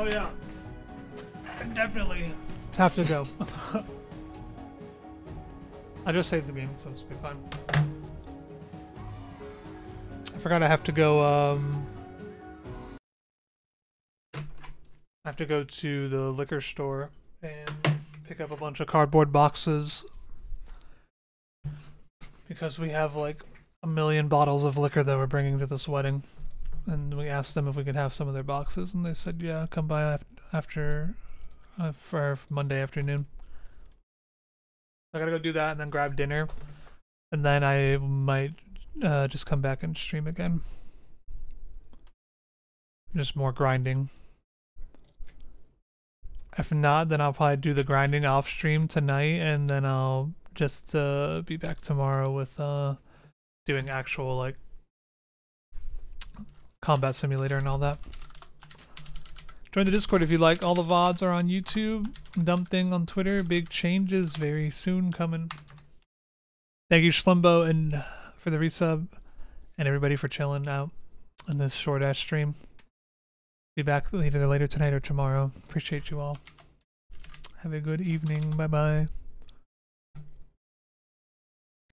Oh yeah, definitely have to go. I just saved the game, so it's be fine. I forgot I have to go. Um, I have to go to the liquor store and pick up a bunch of cardboard boxes because we have like a million bottles of liquor that we're bringing to this wedding. And we asked them if we could have some of their boxes, and they said, "Yeah, come by after uh, for Monday afternoon." I gotta go do that and then grab dinner, and then I might uh, just come back and stream again. Just more grinding. If not, then I'll probably do the grinding off stream tonight, and then I'll just uh, be back tomorrow with uh, doing actual like combat simulator and all that. Join the Discord if you like. All the VODs are on YouTube. Dumb thing on Twitter. Big changes very soon coming. Thank you, Schlimbo, and for the resub, and everybody for chilling out on this short ass stream. Be back either later tonight or tomorrow. Appreciate you all. Have a good evening. Bye bye.